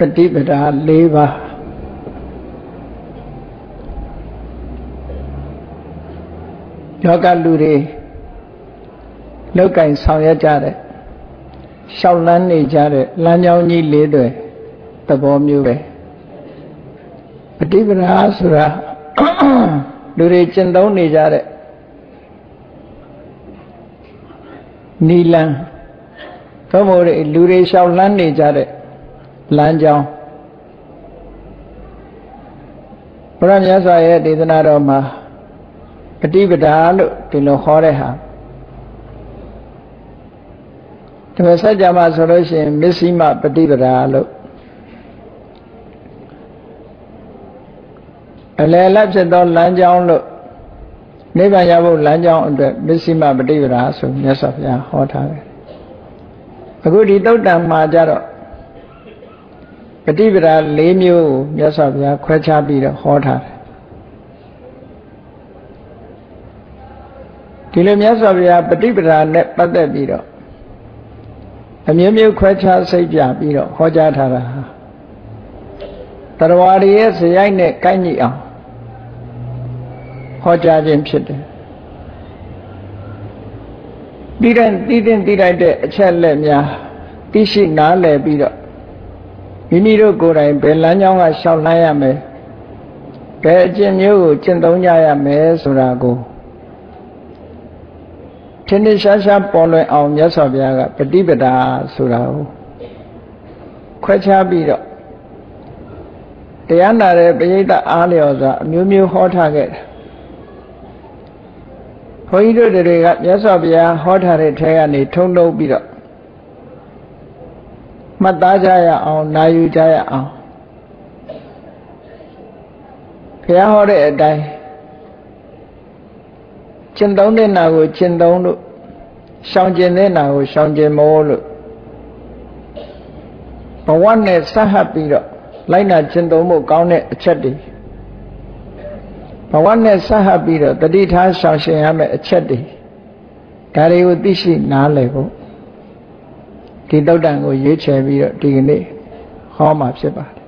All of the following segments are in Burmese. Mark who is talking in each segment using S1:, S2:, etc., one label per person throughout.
S1: ပฏิပဒါ၄ပါးယောဂလူတွေလောက်ကင်ဆောင်ရွက်ကြတဲ့ရှောက်လန်းနေကြတဲ့လမ်းကြောင်းကြီးလေးတွေသဘောမျိုးပဲပฏิပဒါဆိုတာလူတွေကျင့်သုံးနေကြတဲ့နီလန်းသို့မဟုတ်လူတွေလျှောက်လန်းနေကြတဲ့ လမ်းကြောင်းဘုရားမြတ်စွာရဲ့ဒေသနာတော်မှာပฏิပဒါလို့ဒီလိုဟောတဲ့ဟာဒီမှာစัจ java ဆိုလို့ရှိရင်မစ္စည်းမပฏิပဒါလို့အလယ်လက်ဖြစ်သောလမ်းကြောင်းလို့နိဗ္ဗာန်ရဖို့လမ်းကြောင်းအတွက်မစ္စည်းမပฏิပဒါဆိုမြတ်စွာဘုရားဟောထားတယ်အခုဒီတုတ်တံမှာကြတော့ ပฏิပဒါ၄မျိုးကိုမြတ်စွာဘုရားခွဲခြားပြီးတော့ဟောထားတယ်ဒီလိုမြတ်စွာဘုရားပฏิပဒါနဲ့ပတ်သက်ပြီးတော့အမျိုးမျိုးခွဲခြားစိတ်ပြပြီးတော့ဟောကြားထားတာတရဝရရဲ့ဇယိုက်နဲ့ကိုက်ညီအောင်ဟောကြားခြင်းဖြစ်တယ်ပြီးတဲ့တည်တဲ့တည်လိုက်တဲ့အချက်လက်များသိရှိနားလည်ပြီးတော့ မိမိတို့ကိုယ်တိုင်ဘယ်လမ်းကြောင်းကရှောက်လှမ်းရမယ်ဘယ်အကျင့်မျိုးကိုကျင့်သုံးကြရမယ်ဆိုတာကိုထင်းထင်းရှားရှားပေါ်လွင်အောင်မြတ်စွာဘုရားကပฏิပဒါဆိုတာကိုခွဲခြားပြီးတော့တရားနာတဲ့ပရိသတ်အားလျော်စွာအမျိုးမျိုးဟောထားခဲ့တယ်ဘုန်းကြီးတို့တွေကမြတ်စွာဘုရားဟောထားတဲ့ထဲကနေထုံးလုံးပြီးတော့ မှတ်သားကြရအောင်နာယူကြရအောင်ဘုရားဟောတဲ့အတိုင်းကျင့်သုံးတဲ့နာကိုကျင့်သုံးလို့ရှောင်ကျင်တဲ့နာကိုရှောင်ကျင်မို့လို့ဘဝနဲ့ဆက်ဟပ်ပြီးတော့လိုက်နာကျင့်သုံးဖို့ကောင်းတဲ့အချက်တွေဘဝနဲ့ဆက်ဟပ်ပြီးတော့တတိထားရှောင်ရှင်ရမယ့်အချက်တွေဒါတွေကိုသိရှိနားလည်ဖို့ ဒီတုတ်တန်ကိုရွေးချယ်ပြီးတော့ဒီကနေ့ဟောမှာဖြစ်ပါတယ်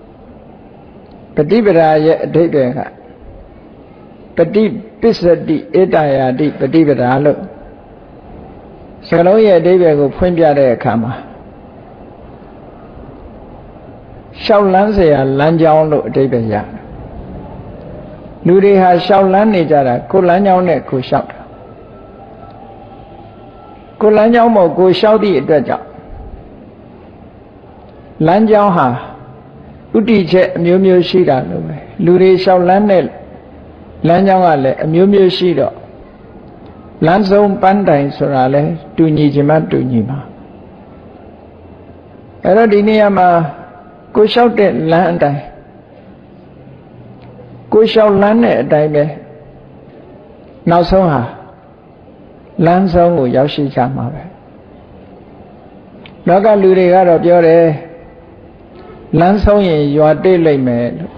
S1: ပฏิပဒါရဲ့အဓိပ္ပာယ်ကပฏิပစ္စတိဧတယာတိပฏิပဒါလို့စကလုံးရဲ့အဓိပ္ပာယ်ကိုဖွင့်ပြတဲ့အခါမှာရှောက်လန်းเสียလမ်းကြောင်းလို့အဓိပ္ပာယ်ရတယ်လူတွေဟာရှောက်လန်းနေကြတာကိုလမ်းကြောင်းနဲ့ကိုရှောက်တာကိုလမ်းကြောင်းမို့ကိုရှောက်သည့်အတွက်ကြောင့် လမ်းကြောင်းဟာဥတီချက်အမျိုးမျိုးရှိတာလို့ပဲလူတွေလျှောက်လန်းတဲ့လမ်းကြောင်းကလည်းအမျိုးမျိုးရှိတော့လမ်းဆုံးပန်းတိုင်ဆိုတာလဲတူညီခြင်းမတူညီပါအဲ့တော့ဒီနေရာမှာကိုလျှောက်တဲ့လမ်းအတိုင်းကိုလျှောက်လမ်းတဲ့အတိုင်းပဲနောက်ဆုံးဟာလမ်းဆုံးကိုရောက်ရှိကြမှာပဲလောကလူတွေကတော့ပြောတယ် လမ်းဆုံးရင်ရွာတွေ့လိမ့်မယ်လို့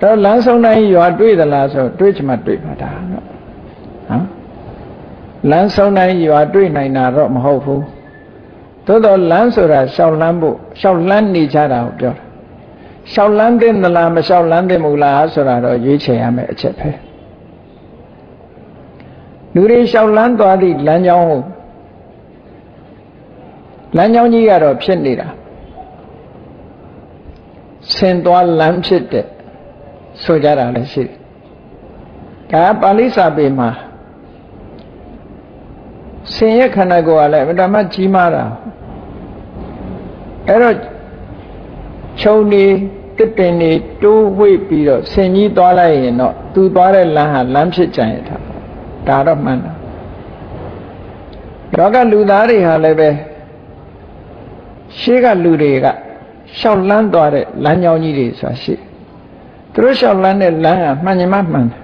S1: တော့လမ်းဆုံးတိုင်းရွာတွေ့သလားဆိုတွေ့ချင်မှတွေ့ပါတာနော်ဟမ်လမ်းဆုံးတိုင်းရွာတွေ့နိုင်တာတော့မဟုတ်ဘူးသို့တော့လမ်းဆိုတာရှောက်လန်းဖို့ရှောက်လန်းနေကြတာကိုပြောတာရှောက်လန်းတဲ့မလားမရှောက်လန်းတဲ့မူလားဆိုတာတော့ရွေးချယ်ရမယ်အချက်ပဲလူတွေရှောက်လန်းသွားသည့်လမ်းကြောင်းကိုလမ်းကြောင်းကြီးကတော့ဖြစ်နေတာ ဆင်သွားလမ်းဖြစ်တဲ့ဆိုကြတာလည်းရှိတယ်ဒါပါဠိစာပေမှာဆင်ရဲ့ခန္ဓာကိုယ်ကလည်းအတမကြီးမားတာအဲ့တော့ခြုံနေတစ်ပင်နေတိုးဝိတ်ပြီးတော့ဆင်ကြီးသွားလိုက်ရင်တော့သူသွားတဲ့လမ်းဟာလမ်းဖြစ်ကြရင်ထားဒါတော့မှန်တာတော့ကလူသားတွေဟာလည်းပဲရှေးကလူတွေက ရှောက်လန်းသွားတဲ့လမ်းကြောင်းကြီးတွေဆိုတာရှိသူတို့ရှောက်လန်းတဲ့လမ်းကမှန်ညမမှန်တယ်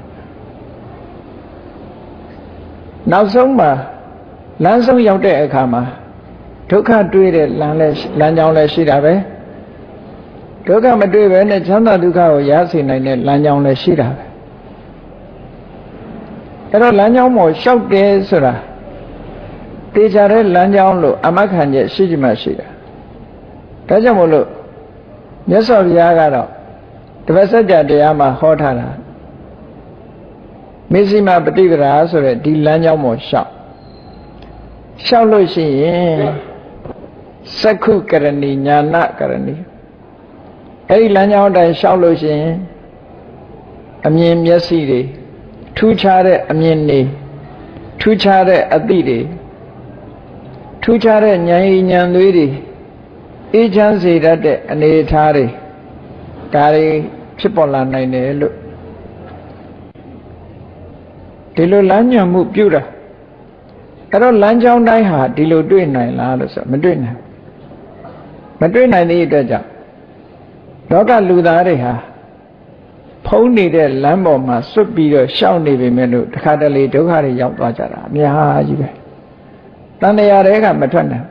S1: နောက်ဆုံးမှာလမ်းဆုံးရောက်တဲ့အခါမှာဒုက္ခတွေ့တဲ့လမ်းလဲလမ်းကြောင်းလဲရှိတာပဲဒုက္ခမတွေ့ပဲနဲ့ချမ်းသာဒုက္ခကိုရစေနိုင်တဲ့လမ်းကြောင်းလဲရှိတာပဲအဲ့တော့လမ်းကြောင်းပေါ်လျှောက်တယ်ဆိုတာတေချာတဲ့လမ်းကြောင်းလို့အမခံချက်ရှိကြမှရှိတာဒါကြောင့်မို့လို့ မြတ်စွာဘုရားကတော့တပတ်စัจ जा တရားမှာဟောထားတာမေဇိမပฏิပဒါဆိုတဲ့ဒီလမ်းကြောင်းပေါ်လျှောက်လျှောက်လို့ရှိရင်စက္ခုကရဏီညာနာကရဏီအဲ့ဒီလမ်းကြောင်းတိုင်းလျှောက်လို့ရှိရင်အမြင်မျက်စိတွေထူးခြားတဲ့အမြင်တွေထူးခြားတဲ့အသည့်တွေထူးခြားတဲ့ဉာဏ်ရည်ဉာဏ်သွေးတွေ အေးချမ်းစေတတ်တဲ့အနေအထားတွေဒါတွေဖြစ်ပေါ်လာနိုင်တယ်လို့ဒီလိုလမ်းညွှန်မှုပြုတာအဲ့တော့လမ်းကြောင်းတိုင်းဟာဒီလိုတွေ့နိုင်လားလို့ဆိုမတွေ့နိုင်မတွေ့နိုင်တဲ့အတွက်ကြောင့်လောကလူသားတွေဟာဖုံးနေတဲ့လမ်းပေါ်မှာစွတ်ပြီးတော့ရှောက်နေပေမဲ့လို့တခါတလေဒုက္ခတွေရောက်သွားကြတာအများကြီးပဲတန်တရားတွေကမထွက်နိုင်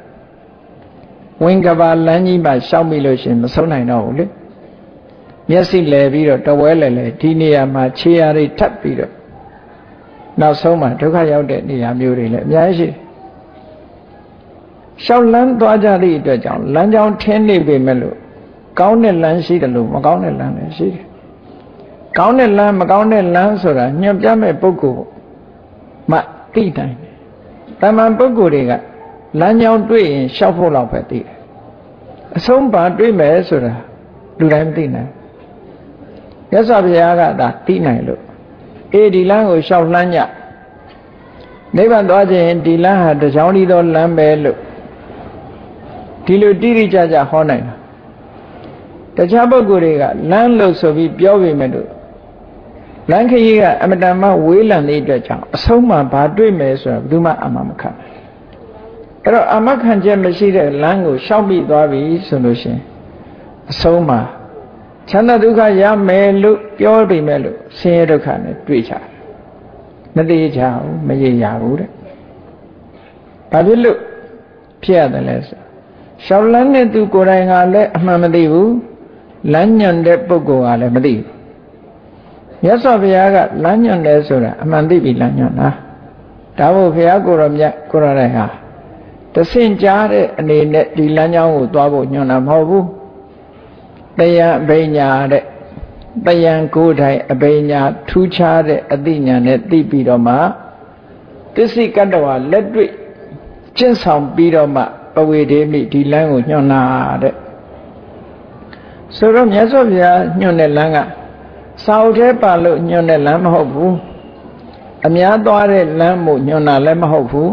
S1: ဝင်ကဘာလမ်းကြီးမှာရှောက်မိလို့ရှင်မဆုံးနိုင်တော့ဘူးလေမျက်စိလဲပြီးတော့တဝဲလဲလဲဒီနေရာမှာခြေရာတွေထပ်ပြီးတော့နောက်ဆုံးမှာဒုက္ခရောက်တဲ့နေရာမျိုးတွေလည်းအများကြီးရှိတယ်ရှောက်လန်းသွားကြသည့်အတွက်ကြောင့်လမ်းကြောင်းထင်းနေပေမဲ့လို့ကောင်းတဲ့လမ်းရှိတယ်လို့မကောင်းတဲ့လမ်းလည်းရှိတယ်ကောင်းတဲ့လမ်းမကောင်းတဲ့လမ်းဆိုတာညွှန်ပြမဲ့ပုဂ္ဂိုလ်မှသိနိုင်တယ်။တမန်ပုဂ္ဂိုလ်တွေက လမ်းကြောင်းတွေ့ရင်ရှောက်ဖို့လောက်ပဲသိတယ်။အဆုံးပါတွေ့မယ်ဆိုတာလူတိုင်းမသိနိုင်။ရသော်ဘုရားကဒါသိနိုင်လို့အေးဒီလမ်းကိုရှောက်လှမ်းကြနိဗ္ဗာန်သွားခြင်းဒီလမ်းဟာတကြောင်ဒီသောလမ်းပဲလို့ဒီလိုတိတိကျကျဟောနိုင်တာတခြားပုဂ္ဂိုလ်တွေကလမ်းလို့ဆိုပြီးပြောပေမဲ့လို့လမ်းခရီးကအမတန်မှဝေးလံတဲ့အတွက်ကြောင့်အဆုံးမှဘာတွေ့မယ်ဆိုတာဘယ်သူမှအမှမခံ အဲ့တော့အမခံချက်မရှိတဲ့လမ်းကိုရှောက်ပြီးသွားပြီဆိုလို့ရှင်အဆုံးမှချမ်းသာဒုက္ခရမယ်လို့ပြောပေမဲ့လို့ဆင်းရဲဒုက္ခနဲ့တွေ့ကြတယ်မသေးကြဘူးမရေရဘူးတဲ့ဘာဖြစ်လို့ဖြစ်ရတယ်လဲဆိုရှောက်လန်းတဲ့သူကိုယ်တိုင်ကလည်းအမှန်မသိဘူးလမ်းညံတဲ့ပုဂ္ဂိုလ်ကလည်းမသိဘူးမြတ်စွာဘုရားကလမ်းညွှန်တယ်ဆိုတာအမှန်သိပြီလမ်းညွှန်တာဒါမို့ဘုရားကိုရောမြတ်ကိုရောတဲ့ဟာ တဆင့်ကြားတဲ့အနေနဲ့ဒီလမ်းကြောင်းကိုသွားဖို့ညွှန်တာမဟုတ်ဘူးတရားအဘိညာတဲ့တရားကိုယ်တိုင်အဘိညာထူးခြားတဲ့အသိဉာဏ်နဲ့သိပြီးတော့မှသစ္စိကတ္တဝါလက်တွေ့ကျင့်ဆောင်ပြီးတော့မှပဝေဒေမိဒီလမ်းကိုညွှန်တာတဲ့ဆိုတော့မြတ်စွာဘုရားညွှန်တဲ့လမ်းကစာအုပ်ထဲပါလို့ညွှန်တဲ့လမ်းမဟုတ်ဘူးအများသွားတဲ့လမ်းမို့ညွှန်တာလည်းမဟုတ်ဘူး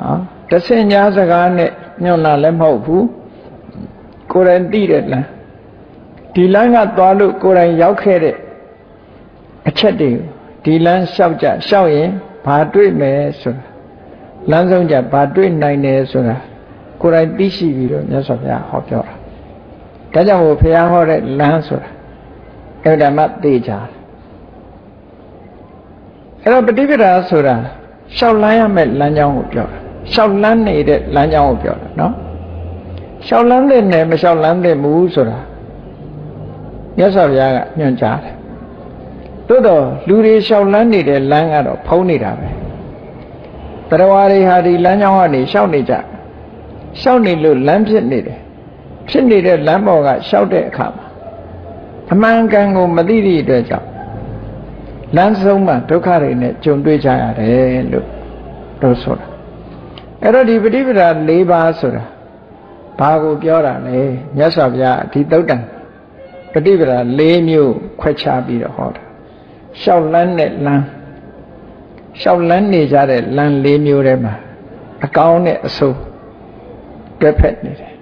S1: ဟာ တဆင်ညာစကားနဲ့ညွှန်တာလည်းမဟုတ်ဘူးကိုယ်တိုင်သိတဲ့လမ်းဒီလမ်းကသွားလို့ကိုယ်တိုင်ရောက်ခဲ့တဲ့အချက်တွေဒီလမ်းလျှောက်ကြလျှောက်ရင်ဘာတွေ့မယ်ဆိုတာလမ်းဆုံးကြဘာတွေ့နိုင်တယ်ဆိုတာကိုယ်တိုင်သိရှိပြီးတော့မြတ်စွာဘုရားဟောပြောတာဒါကြောင့်ဘုရားဟောတဲ့လမ်းဆိုတာအဲ့ဒါမှသိကြတယ်အဲ့တော့ပฏิပဒါဆိုတာရှောက်လန်းရမယ့်လမ်းကြောင်းကိုပြောတာ ရှောက်လန်းနေတဲ့လမ်းကြောင်းကိုပြောတာနော်ရှောက်လန်းတဲ့နယ်မရှောက်လန်းတဲ့မူဆိုတာမြတ်စွာဘုရားကညွှန်ကြားတယ်သို့တော့လူတွေရှောက်လန်းနေတဲ့လမ်းကတော့ဖုံးနေတာပဲတရားတွေဟာဒီလမ်းကြောင်းကနေရှောက်နေကြရှောက်နေလို့လမ်းဖြစ်နေတယ်ဖြစ်နေတဲ့လမ်းပေါ်ကရှောက်တဲ့အခါမှာအမှန်ကန်ကိုမသိသည့်အတွက်ကြောင့်လမ်းဆုံးမှာဒုက္ခတွေနဲ့ကြုံတွေ့ကြရတယ်လို့တို့ဆိုတာ အဲ့တော့ဒီပฏิပဒါ၄ပါးဆိုတာဘာကိုပြောတာလဲမြတ်စွာဘုရားဒီသုတ်တံပฏิပဒါ၄မျိုးခွဲခြားပြီးတော့ဟောတာရှောက်လန်းတဲ့လမ်းရှောက်လန်းနေကြတဲ့လမ်း၄မျိုးထဲမှာအကောင်းနဲ့အဆိုးတွဲဖက်နေတယ်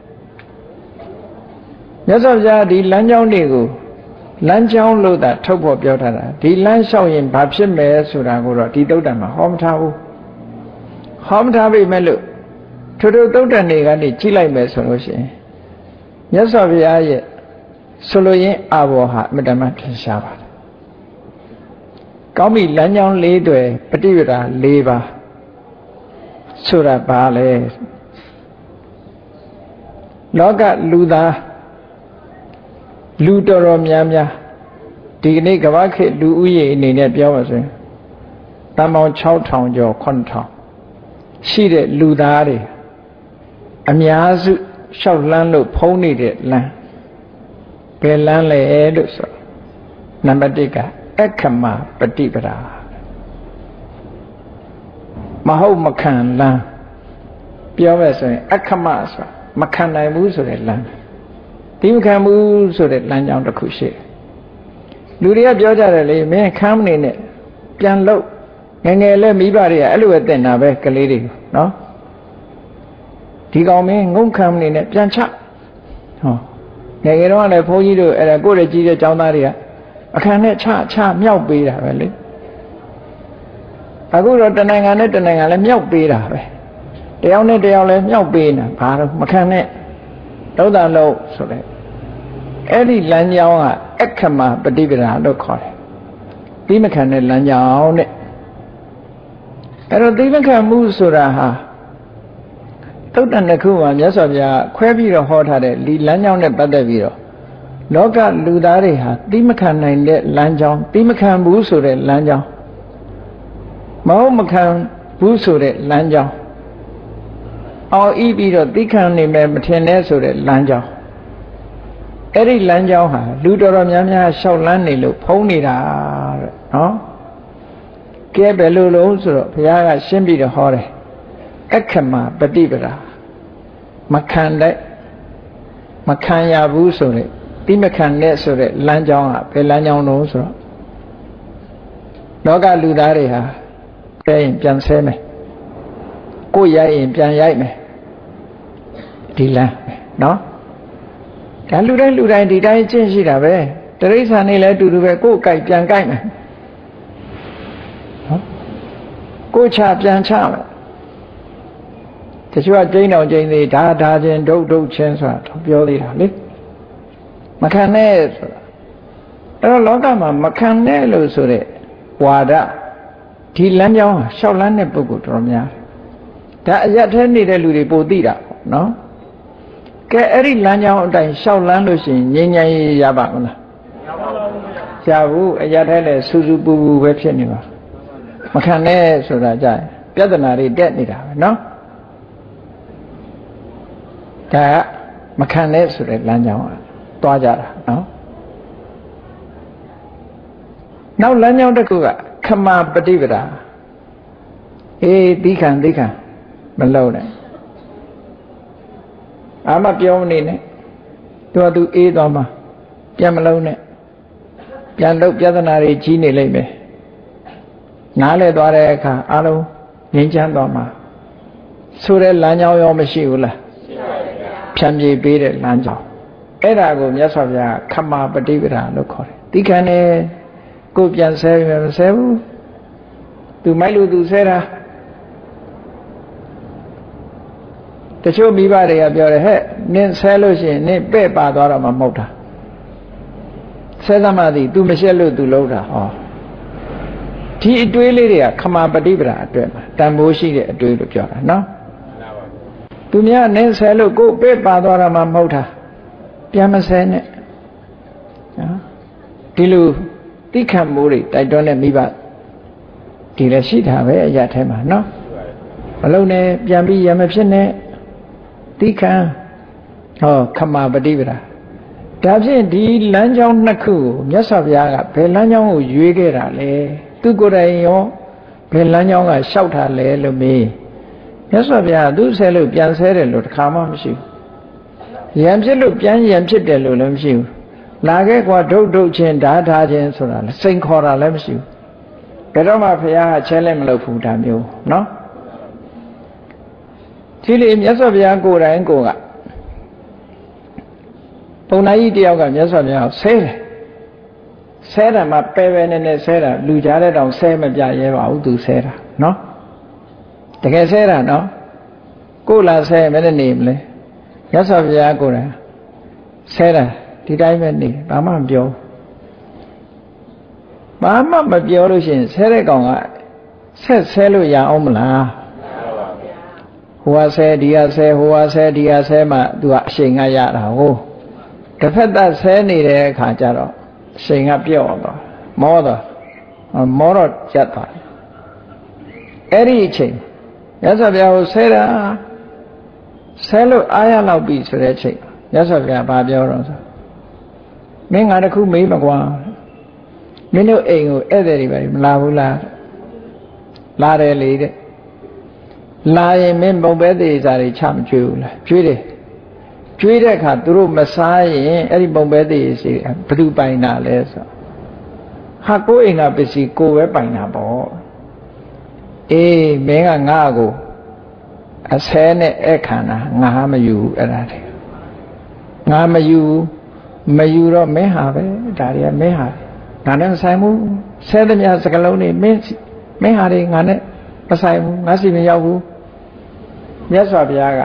S1: မြတ်စွာဘုရားဒီလမ်းကြောင်းတွေကိုလမ်းကြောင်းလို့သာထုတ်ဖို့ပြောထားတာဒီလမ်းလျှောက်ရင်ဘာဖြစ်မယ်ဆိုတာကိုတော့ဒီတုတ်တံမှာဟောမထားဘူး ဟောမထားပြီမဲ့လို့ထို့ထို့တုတ်တံတွေကနေကြည့်လိုက်မယ်ဆိုလို့ရှိရင်မြတ်စွာဘုရားရဲ့ဆိုလိုရင်းအာဘောဟာအမတမထင်ရှားပါတယ်ကောင်းပြီလမ်းကြောင်း၄တွေပฏิပဒါ၄ပါးဆိုတာဘာလဲလောကလူသားလူတော်တော်များများဒီကနေ့ကမ္ဘာခေတ်လူဦးရေအနေနဲ့ပြောပါဆိုရင်တန်ပေါင်း6000ကျော်9000 ရှိတဲ့လူသားတွေအများစုလျှောက်လန်းလို့ဖုံးနေတဲ့လမ်းဘယ်လမ်းလဲလို့ဆိုနံပါတ်1ကအခမပฏิပဒါမဟုတ်မခံလမ်းပြောမယ်ဆိုရင်အခမဆိုမခံနိုင်ဘူးဆိုတဲ့လမ်းဒီမခံဘူးဆိုတဲ့လမ်းကြောင်းတစ်ခုရှိတယ်လူတွေကပြောကြတယ်လေမင်းခမ်းမနေနဲ့ပြန်လို့ ငငယ်လဲမိဘတွေကအဲ့လိုပဲတင်တာပဲကလေးတွေနော်ဒီကောင်မင်းငုံခံမနေနဲ့ပြန်ချဟောငယ်ငယ်တော့လည်းဘုန်းကြီးတို့အဲ့ဒါကိုယ့်ရဲ့ကြီးတဲ့ចောင်းသားတွေကအခန်းနဲ့ချချမြောက်ပေးတာပဲလေအခုတော့တနိုင်ငံနဲ့တနိုင်ငံလည်းမြောက်ပေးတာပဲတယောက်နဲ့တယောက်လည်းမြောက်ပေးနေတာဘာလို့မခံနဲ့ဒုသလုံးဆိုတဲ့အဲ့ဒီလမ်းကြောင်းကအခမပฏิပဒါလို့ခေါ်တယ်ပြီးမခံတဲ့လမ်းကြောင်းတဲ့ အဲ့တော့သိမခံမှုဆိုတာဟာသုတ်တန်တစ်ခုမှာမြတ်စွာဘုရားခွဲပြီးတော့ဟောထားတဲ့ဒီလမ်းကြောင်းနဲ့ပတ်သက်ပြီးတော့လောကလူသားတွေဟာသိမခံနိုင်တဲ့လမ်းကြောင်းသိမခံဘူးဆိုတဲ့လမ်းကြောင်းမဟုတ်မခံဘူးဆိုတဲ့လမ်းကြောင်းအောင်ဤပြီးတော့သိခံနေမယ်မထင်နဲ့ဆိုတဲ့လမ်းကြောင်းအဲ့ဒီလမ်းကြောင်းဟာလူတော်တော်များများရှောက်လန်းနေလို့ဖုံးနေတာတဲ့နော် ကဲဘယ်လိုလုံးဆိုတော့ဘုရားကရှင်းပြီးတော့ဟောတယ်အခမပฏิပဒါမခံတဲ့မခံရဘူးဆိုတဲ့တိမခံတဲ့ဆိုတဲ့လမ်းကြောင်းကဘယ်လမ်းကြောင်းတော့ဆိုတော့လောကလူသားတွေဟာကဲရင်ပြန်ဆဲမယ်ကိုရိုက်ရင်ပြန်ရိုက်မယ်ဒီလမ်းနော်ဒါလူတိုင်းလူတိုင်းဒီတိုင်းကျင့်ရှိတာပဲတရိစ္ဆာန်နေလည်းအတူတူပဲကိုယ်ကြိုက်ပြန်ကြိုက်မယ်နော် ကိုချပြန်ချမယ်တချို့ကကျိန်းတော်ကျိန်းသေးဒါဒါချင်းဒုတ်ဒုတ်ချင်းဆိုတာပြောသေးတာလေမခံနဲ့ဆိုတာအဲ့တော့လောကမှာမခံနဲ့လို့ဆိုတဲ့ဝါဒဒီလမ်းကြောင်းရှောက်လန်းတဲ့ပုဂ္ဂိုလ်တော်များဒါအရက်ထဲနေတဲ့လူတွေပိုသိတာပေါ့နော်ကဲအဲ့ဒီလမ်းကြောင်းအတိုင်းရှောက်လန်းလို့ရှိရင်ငြိမ်းချမ်းရေးရပါမလားရဘူးအရက်ထဲလည်းစူးစူးပူပူပဲဖြစ်နေပါ မခံနဲ့ဆိုတာကြပြဿနာတွေတက်နေတာပဲနော်ဒါကမခံနဲ့ဆိုတဲ့လမ်းကြောင်းอ่ะသွားကြတာနော်နောက်လမ်းကြောင်းတစ်ခုကခမပฏิပဒါအေးသီခံသီခံမလုံးနဲ့အာမပြောမနေနဲ့သူကသူအေးသွားမှာပြန်မလုံးနဲ့ပြန်လို့ပြဿနာတွေကြီးနေလိမ့်မယ် နားလဲသွားတဲ့အခါအလုံးငြိမ်းချမ်းသွားမှာဆိုတဲ့လမ်းကြောင်းရောမရှိဘူးလားဖြန့်ပြေးပေးတဲ့လမ်းကြောင်းအဲ့ဒါကိုမြတ်စွာဘုရားခမပฏิပဒါလို့ခေါ်တယ်တိခဏနဲ့ကိုပြန်ဆဲပြီမဆဲဘူးသူမိုက်လို့သူဆဲတာတချို့မိဘတွေကပြောတယ်ဟဲ့နင်းဆဲလို့ရှိရင်နင်းပဲ့ပါသွားတော့မှမဟုတ်တာဆဲသမားသည် तू မရှက်လို့ तू လုံးတာဟော ဒီအတွေးလေးတွေကခမာပฏิပဒါအတွက်မှာတန်ဖိုးရှိတဲ့အတွေးလို့ပြောတာနော်သူများနင်းဆဲလို့ကိုယ်ပဲ့ပါသွားတာမှမဟုတ်တာပြန်မဆဲနဲ့နော်ဒီလိုတိခတ်မိုးတွေတိုက်တွန်းတဲ့မိဘဒီလည်းရှိတာပဲအရာထဲမှာနော်မလုံးနဲ့ပြန်ပြီးရမဖြစ်နဲ့တိခံဟောခမပฏิပဒါဒါဖြင့်ဒီလမ်းကြောင်းနှစ်ခုကိုမြတ်စွာဘုရားကဘယ်လမ်းကြောင်းကိုရွေးခဲ့တာလဲ သူကိုယ်တိုင်ရောဘယ်လမ်းကြောင်းကလျှောက်တာလဲလို့မေးမြတ်စွာဘုရားသူဆဲလို့ပြန်ဆဲတယ်လို့တခါမှမရှိဘူးရံဖြစ်လို့ပြန်ရံဖြစ်တယ်လို့လည်းမရှိဘူးလာခဲ့ကွာဒုတ်ဒုတ်ချင်းဓာထားချင်းဆိုတာလည်းစိန်ခေါ်တာလည်းမရှိဘူးဘယ်တော့မှဘုရားကချဲလဲမလုပ်ဘူးဒါမျိုးနော်ဒီလေမြတ်စွာဘုရားကိုယ်တိုင်ကိုယ်ကပုံနာကြီးတယောက်ကမြတ်စွာဘုရားဆဲတယ် ဆဲတာမှပဲပဲနဲ့နဲ့ဆဲတာလူကြားတဲ့တောင်ဆဲမပြရဲပါဘူးသူဆဲတာနော်တကယ်ဆဲတာနော်ကိုယ်လာဆဲမနဲ့နေမလဲမြတ်စွာဘုရားကိုယ်တိုင်ဆဲတာဒီတိုင်းပဲနေဘာမှမပြောဘာမှမပြောလို့ရှိရင်ဆဲတဲ့ကောင်ကဆက်ဆဲလို့ရအောင်မလားဟိုဟာဆဲဒီဟာဆဲဟိုဟာဆဲဒီဟာဆဲမှသူကအရှိန်ကရတာဟုတ်တစ်ဖက်သက်ဆဲနေတဲ့အခါကျတော့ အရှိန်ကပြော့သွားမောတော့မောတော့ကျတ်သွားအဲ့ဒီအချိန်ရသော်ဗျာကိုဆဲတာဆဲလို့အားရလောက်ပြီဆိုတဲ့အချိန်ရသော်ဗျာဘာပြောတော့ဆိုမင်းငါတခုမေးမကွာမင်းတို့အိမ်ကိုဧည့်သည်တွေပဲမလာဘူးလားလာတယ်လေတဲ့လာရင်မင်းပုံပဲသေးစားတွေချမကျွေးဘူးလားကျွေးတယ် ကျွေးတဲ့အခါသူတို့မစားရင်အဲ့ဒီပုံပဲသေးစီဘယ်သူပိုင်တာလဲဆိုဟာကိုအိမ်ကပစ္စည်းကိုပဲပိုင်တာပေါ့အေးမင်းကငါ့ကိုအဆဲနဲ့အခန္ဓာငါမယူအဲ့ဒါတွေငါမယူမယူတော့မင်းဟာပဲဒါတွေကမင်းဟာငါနဲ့မဆိုင်ဘူးဆဲသမျှစကလုံးတွေမင်းမင်းဟာတွေငါနဲ့မဆိုင်ဘူးငါစီမရောက်ဘူးမြတ်စွာဘုရားက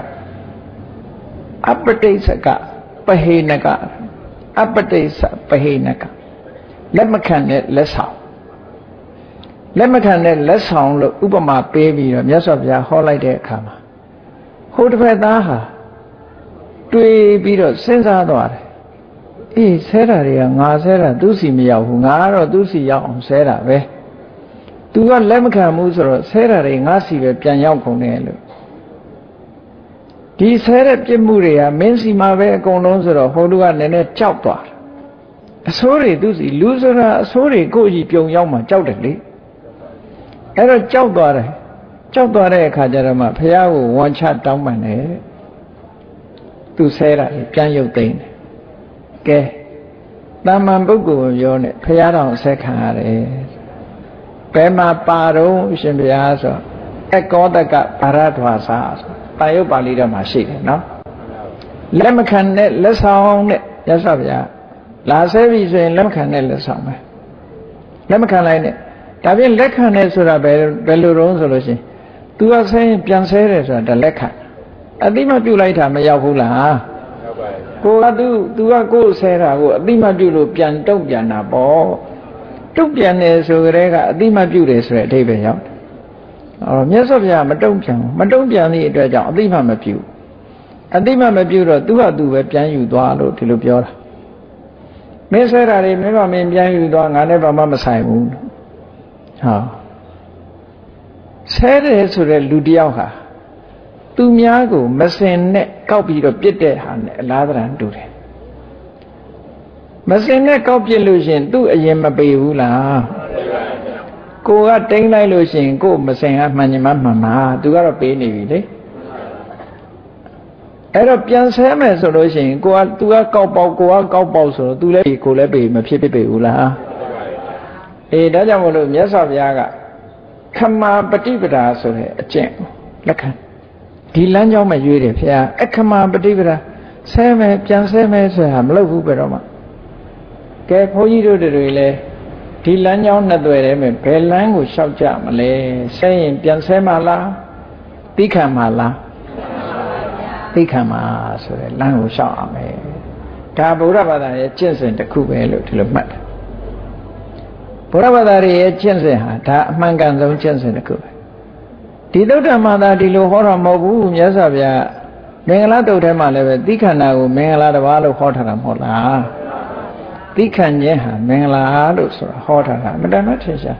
S1: အပတိစကပဟေနကအပတိစပဟေနကလက်မခံတဲ့လက်ဆောင်လက်မခံတဲ့လက်ဆောင်လို့ဥပမာပေးပြီးတော့မြတ်စွာဘုရားဟောလိုက်တဲ့အခါမှာဟိုတစ်ဖက်သားဟာတွေးပြီးတော့စဉ်းစားသွားတယ်အေးဆဲတာတွေကငါဆဲတာသူစီမရောက်ဘူးငါကတော့သူစီရောက်အောင်ဆဲတာပဲသူကလက်မခံဘူးဆိုတော့ဆဲတာတွေငါစီပဲပြန်ရောက်ကုန်တယ်လို့ ဒီဆဲတဲ့ပြစ်မှုတွေကမင်းစီမှာပဲအကုန်လုံးဆိုတော့ဟိုလူကနည်းနည်းကြောက်သွားတယ်အဆိုးတွေသူစီလူဆိုတာအဆိုးတွေကိုကြီးပြုံရောက်မှကြောက်တယ်လေအဲ့တော့ကြောက်သွားတယ်ကြောက်သွားတဲ့အခါကျတော့မှဖះကိုဝန်ချတောင်းပန်တယ်သူဆဲတာပြန်ရုပ်သိမ်းတယ်ကဲတာမန်ပုဂ္ဂိုလ်ပြောနဲ့ဖះတော်ဆက်ခံရတယ်ဘယ်မှာပါတော့ရှင်ဘုရားဆိုအကောတကပါရဒွာစာ တာယုတ်ပါဠိတော်မှာရှိတယ်နော်လက်မခံတဲ့လက်ဆောင်နဲ့ရသော်ဗျာလာဆဲပြီဆိုရင်လက်မခံတဲ့လက်ဆောင်ပဲလက်မခံလိုက်နဲ့ဒါပြင်လက်ခံတယ်ဆိုတာဘယ်ဘယ်လိုတုံးဆိုလို့ရှိရင် तू ကဆဲရင်ပြန်ဆဲတယ်ဆိုတာဒါလက်ခံအတိမပြုတ်လိုက်တာမရောက်ဘူးလားကိုကသူသူကကိုယ်ဆဲတာကိုအတိမပြုတ်လို့ပြန်တုတ်ပြန်တာပေါ့တုတ်ပြန်တယ်ဆိုကြတဲ့ကအတိမပြုတ်တယ်ဆိုတဲ့အဓိပ္ပာယ်ရောက်တယ် အော်မြတ်စွာဘုရားမတုံ့ပြန်ဘူးမတုံ့ပြန်သည့်အတွက်ကြောင့်အတိမမပြုတ်အတိမမပြုတ်တော့သူ့ဟာသူပဲပြန်ယူသွားလို့ဒီလိုပြောတာမင်းဆဲတာတွေမင်းကမင်းပြန်ယူသွားငါနဲ့ဘာမှမဆိုင်ဘူးဟာဆဲတယ်ဆိုတဲ့လူတယောက်ဟာသူများကိုမစင်နဲ့ကောက်ပြီးတော့ပြစ်တဲ့ဟာနဲ့အလားတန်တူတယ်မစင်နဲ့ကောက်ပြစ်လို့ရှင်သူ့အရင်မပေဘူးလား ကိုကတိမ့်လိုက်လို့ရှင်ကိုမစင်ကမှန်ညမမှန်မှာသူကတော့ပေးနေပြီလေအဲ့တော့ပြန်ဆဲမယ်ဆိုလို့ရှိရင်ကိုက तू ကကောက်ပေါက်ကိုကကောက်ပေါက်ဆိုတော့ तू လည်းကိုလည်းပေမဖြစ်ဖြစ်ပေဘူးလားအေးဒါကြောင့်မလို့မြတ်စွာဘုရားကခမာပฏิပဒါဆိုတဲ့အကျင့်လက်ခံဒီလမ်းကြောင်းမရွေးတယ်ဖေ။အခမာပฏิပဒါဆဲမယ်ပြန်ဆဲမယ်ဆိုတာမလုပ်ဘူးပဲတော့မှကဲဘုန်းကြီးတို့တွေလည်း ဒီလမ်းကြောင်းနှစ်သွယ်တည်းမှာဘယ်လမ်းကိုလျှောက်ကြမလဲဆဲရင်ပြန်ဆဲမှလားသိခံမှလားသိခံမှဆိုတဲ့လမ်းကိုလျှောက်အောင်မယ်ဒါဗုဒ္ဓဘာသာရဲ့ကျင့်စဉ်တစ်ခုပဲလို့ဒီလိုမှတ်တယ်ဗုဒ္ဓဘာသာရဲ့ကျင့်စဉ်ဟာဒါအမှန်ကန်ဆုံးကျင့်စဉ်တစ်ခုပဲဒီသုဒ္ဓမာသာဒီလိုဟောတာမဟုတ်ဘူးမြတ်စွာဘုရားမင်္ဂလာတုတ်ထဲမှာလည်းပဲသီခန္ဓာကိုမင်္ဂလာတစ်ပါးလို့ဟောထားတာမဟုတ်လား သီခန့်ခြင်းဟာမင်္ဂလာလို့ဆိုတာဟောထားတာမတန်မထင်ရှား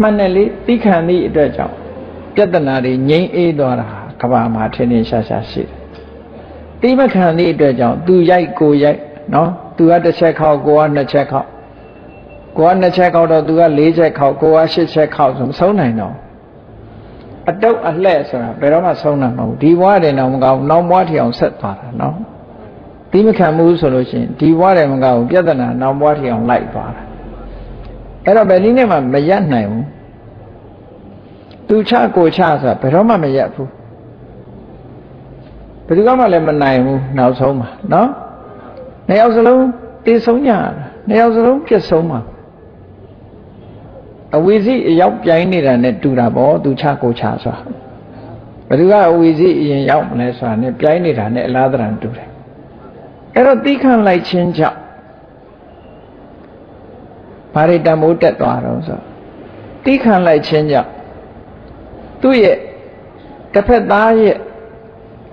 S1: မှန်တယ်လေသီခန့်သည့်အတွက်ကြောင့်ပြဿနာတွေငြိမ်းအေးသွားတာကဘာမှာထင်ထင်ရှားရှားရှိတယ်တိမခံသည့်အတွက်ကြောင့်သူရိုက်ကိုရိုက်နော်သူကတစ်ချက်ခောက်ကိုကနှစ်ချက်ခောက်ကိုကနှစ်ချက်ခောက်တော့သူကလေးချက်ခောက်ကိုကရှစ်ချက်ခောက်ဆိုမဆုံးနိုင်တော့အတုပ်အလှဲ့ဆိုတာဘယ်တော့မှဆုံးနိုင်မဟုတ်ဒီဘဝတည်းတော့မကောင်းနောက်ဘဝထီအောင်ဆက်သွားတာနော် တိမခံမှုဆိုလို့ရှိရင်ဒီဘဝတည်းမကောင်းပြဿနာနောက်ဘဝထီအောင်လိုက်သွားတာအဲ့တော့ဘယ်နည်းနဲ့မှမရက်နိုင်ဘူးသူချကိုချဆိုတာဘယ်တော့မှမရက်ဘူးဘယ်သူမှလည်းမနိုင်ဘူးနောက်ဆုံးမှာနော်နှစ်ယောက်စလုံးတည်ဆုံးကြတာနှစ်ယောက်စလုံးပြည့်ဆုံးမှာအဝီစီအရောက်ပြိုင်နေတာနဲ့တူတာပေါ့သူချကိုချဆိုတာဘယ်သူကအဝီစီအရင်ရောက်မလဲဆိုတာနဲ့ပြိုင်နေတာနဲ့အလားတရံတူတယ် အဲ့တော့တိခံလိုက်ခြင်းကြောင့်ဘာတွေတံမိုးတက်သွားတော့ဆိုတိခံလိုက်ခြင်းကြောင့်သူ့ရဲ့တစ်ဖက်သားရဲ့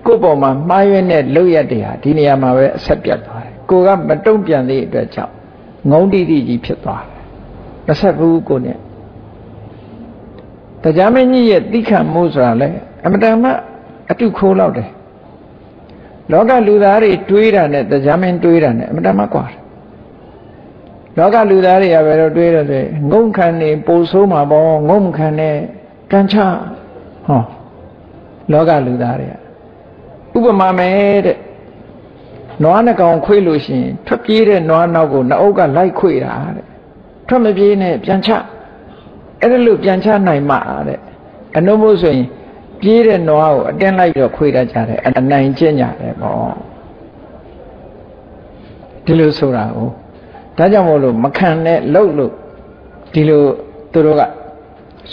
S1: ကိုယ့်ပေါ်မှာမှားရွေးတဲ့လောက်ရတဲ့ဟာဒီနေရာမှာပဲအဆက်ပြတ်သွားတယ်ကိုကမတုံ့ပြန်သေးတဲ့အတွက်ကြောင့်ငုံတိတိကြီးဖြစ်သွားတယ်မဆက်ဘူးကိုနဲ့တရားမင်းကြီးရဲ့တိခတ်မှုဆိုတာလဲအမတန်မှအတုခိုးလောက်တယ် လောကလူသားတွေတွေးတာနဲ့တရားမင်းတွေးတာနဲ့အမတန်မှကွာတယ်လောကလူသားတွေကပဲတော့တွေးတော့တယ်ငုံခံနေပိုဆိုးမှာပေါ့ငုံခံနေကံချဟောလောကလူသားတွေကဥပမာမယ်တဲ့နွားနှကောင်ခွေးလို့ရှိရင်ထွက်ပြေးတဲ့နွားနောက်ကိုနှအုပ်ကလိုက်ခွေတာတဲ့ထွက်မပြေးနဲ့ပြန်ချအဲ့ဒါလို့ပြန်ချနိုင်မှာတဲ့အနုမို့ဆိုရင် ပြေးတဲ့နွားကိုအတင်းလိုက်ပြီးတော့ခွေတတ်ကြတယ်အနိုင်ကျင့်ကြတယ်ပေါ့ဒီလိုဆိုတာကိုဒါကြောင့်မို့လို့မခံနဲ့လှုပ်လို့ဒီလိုသူတို့က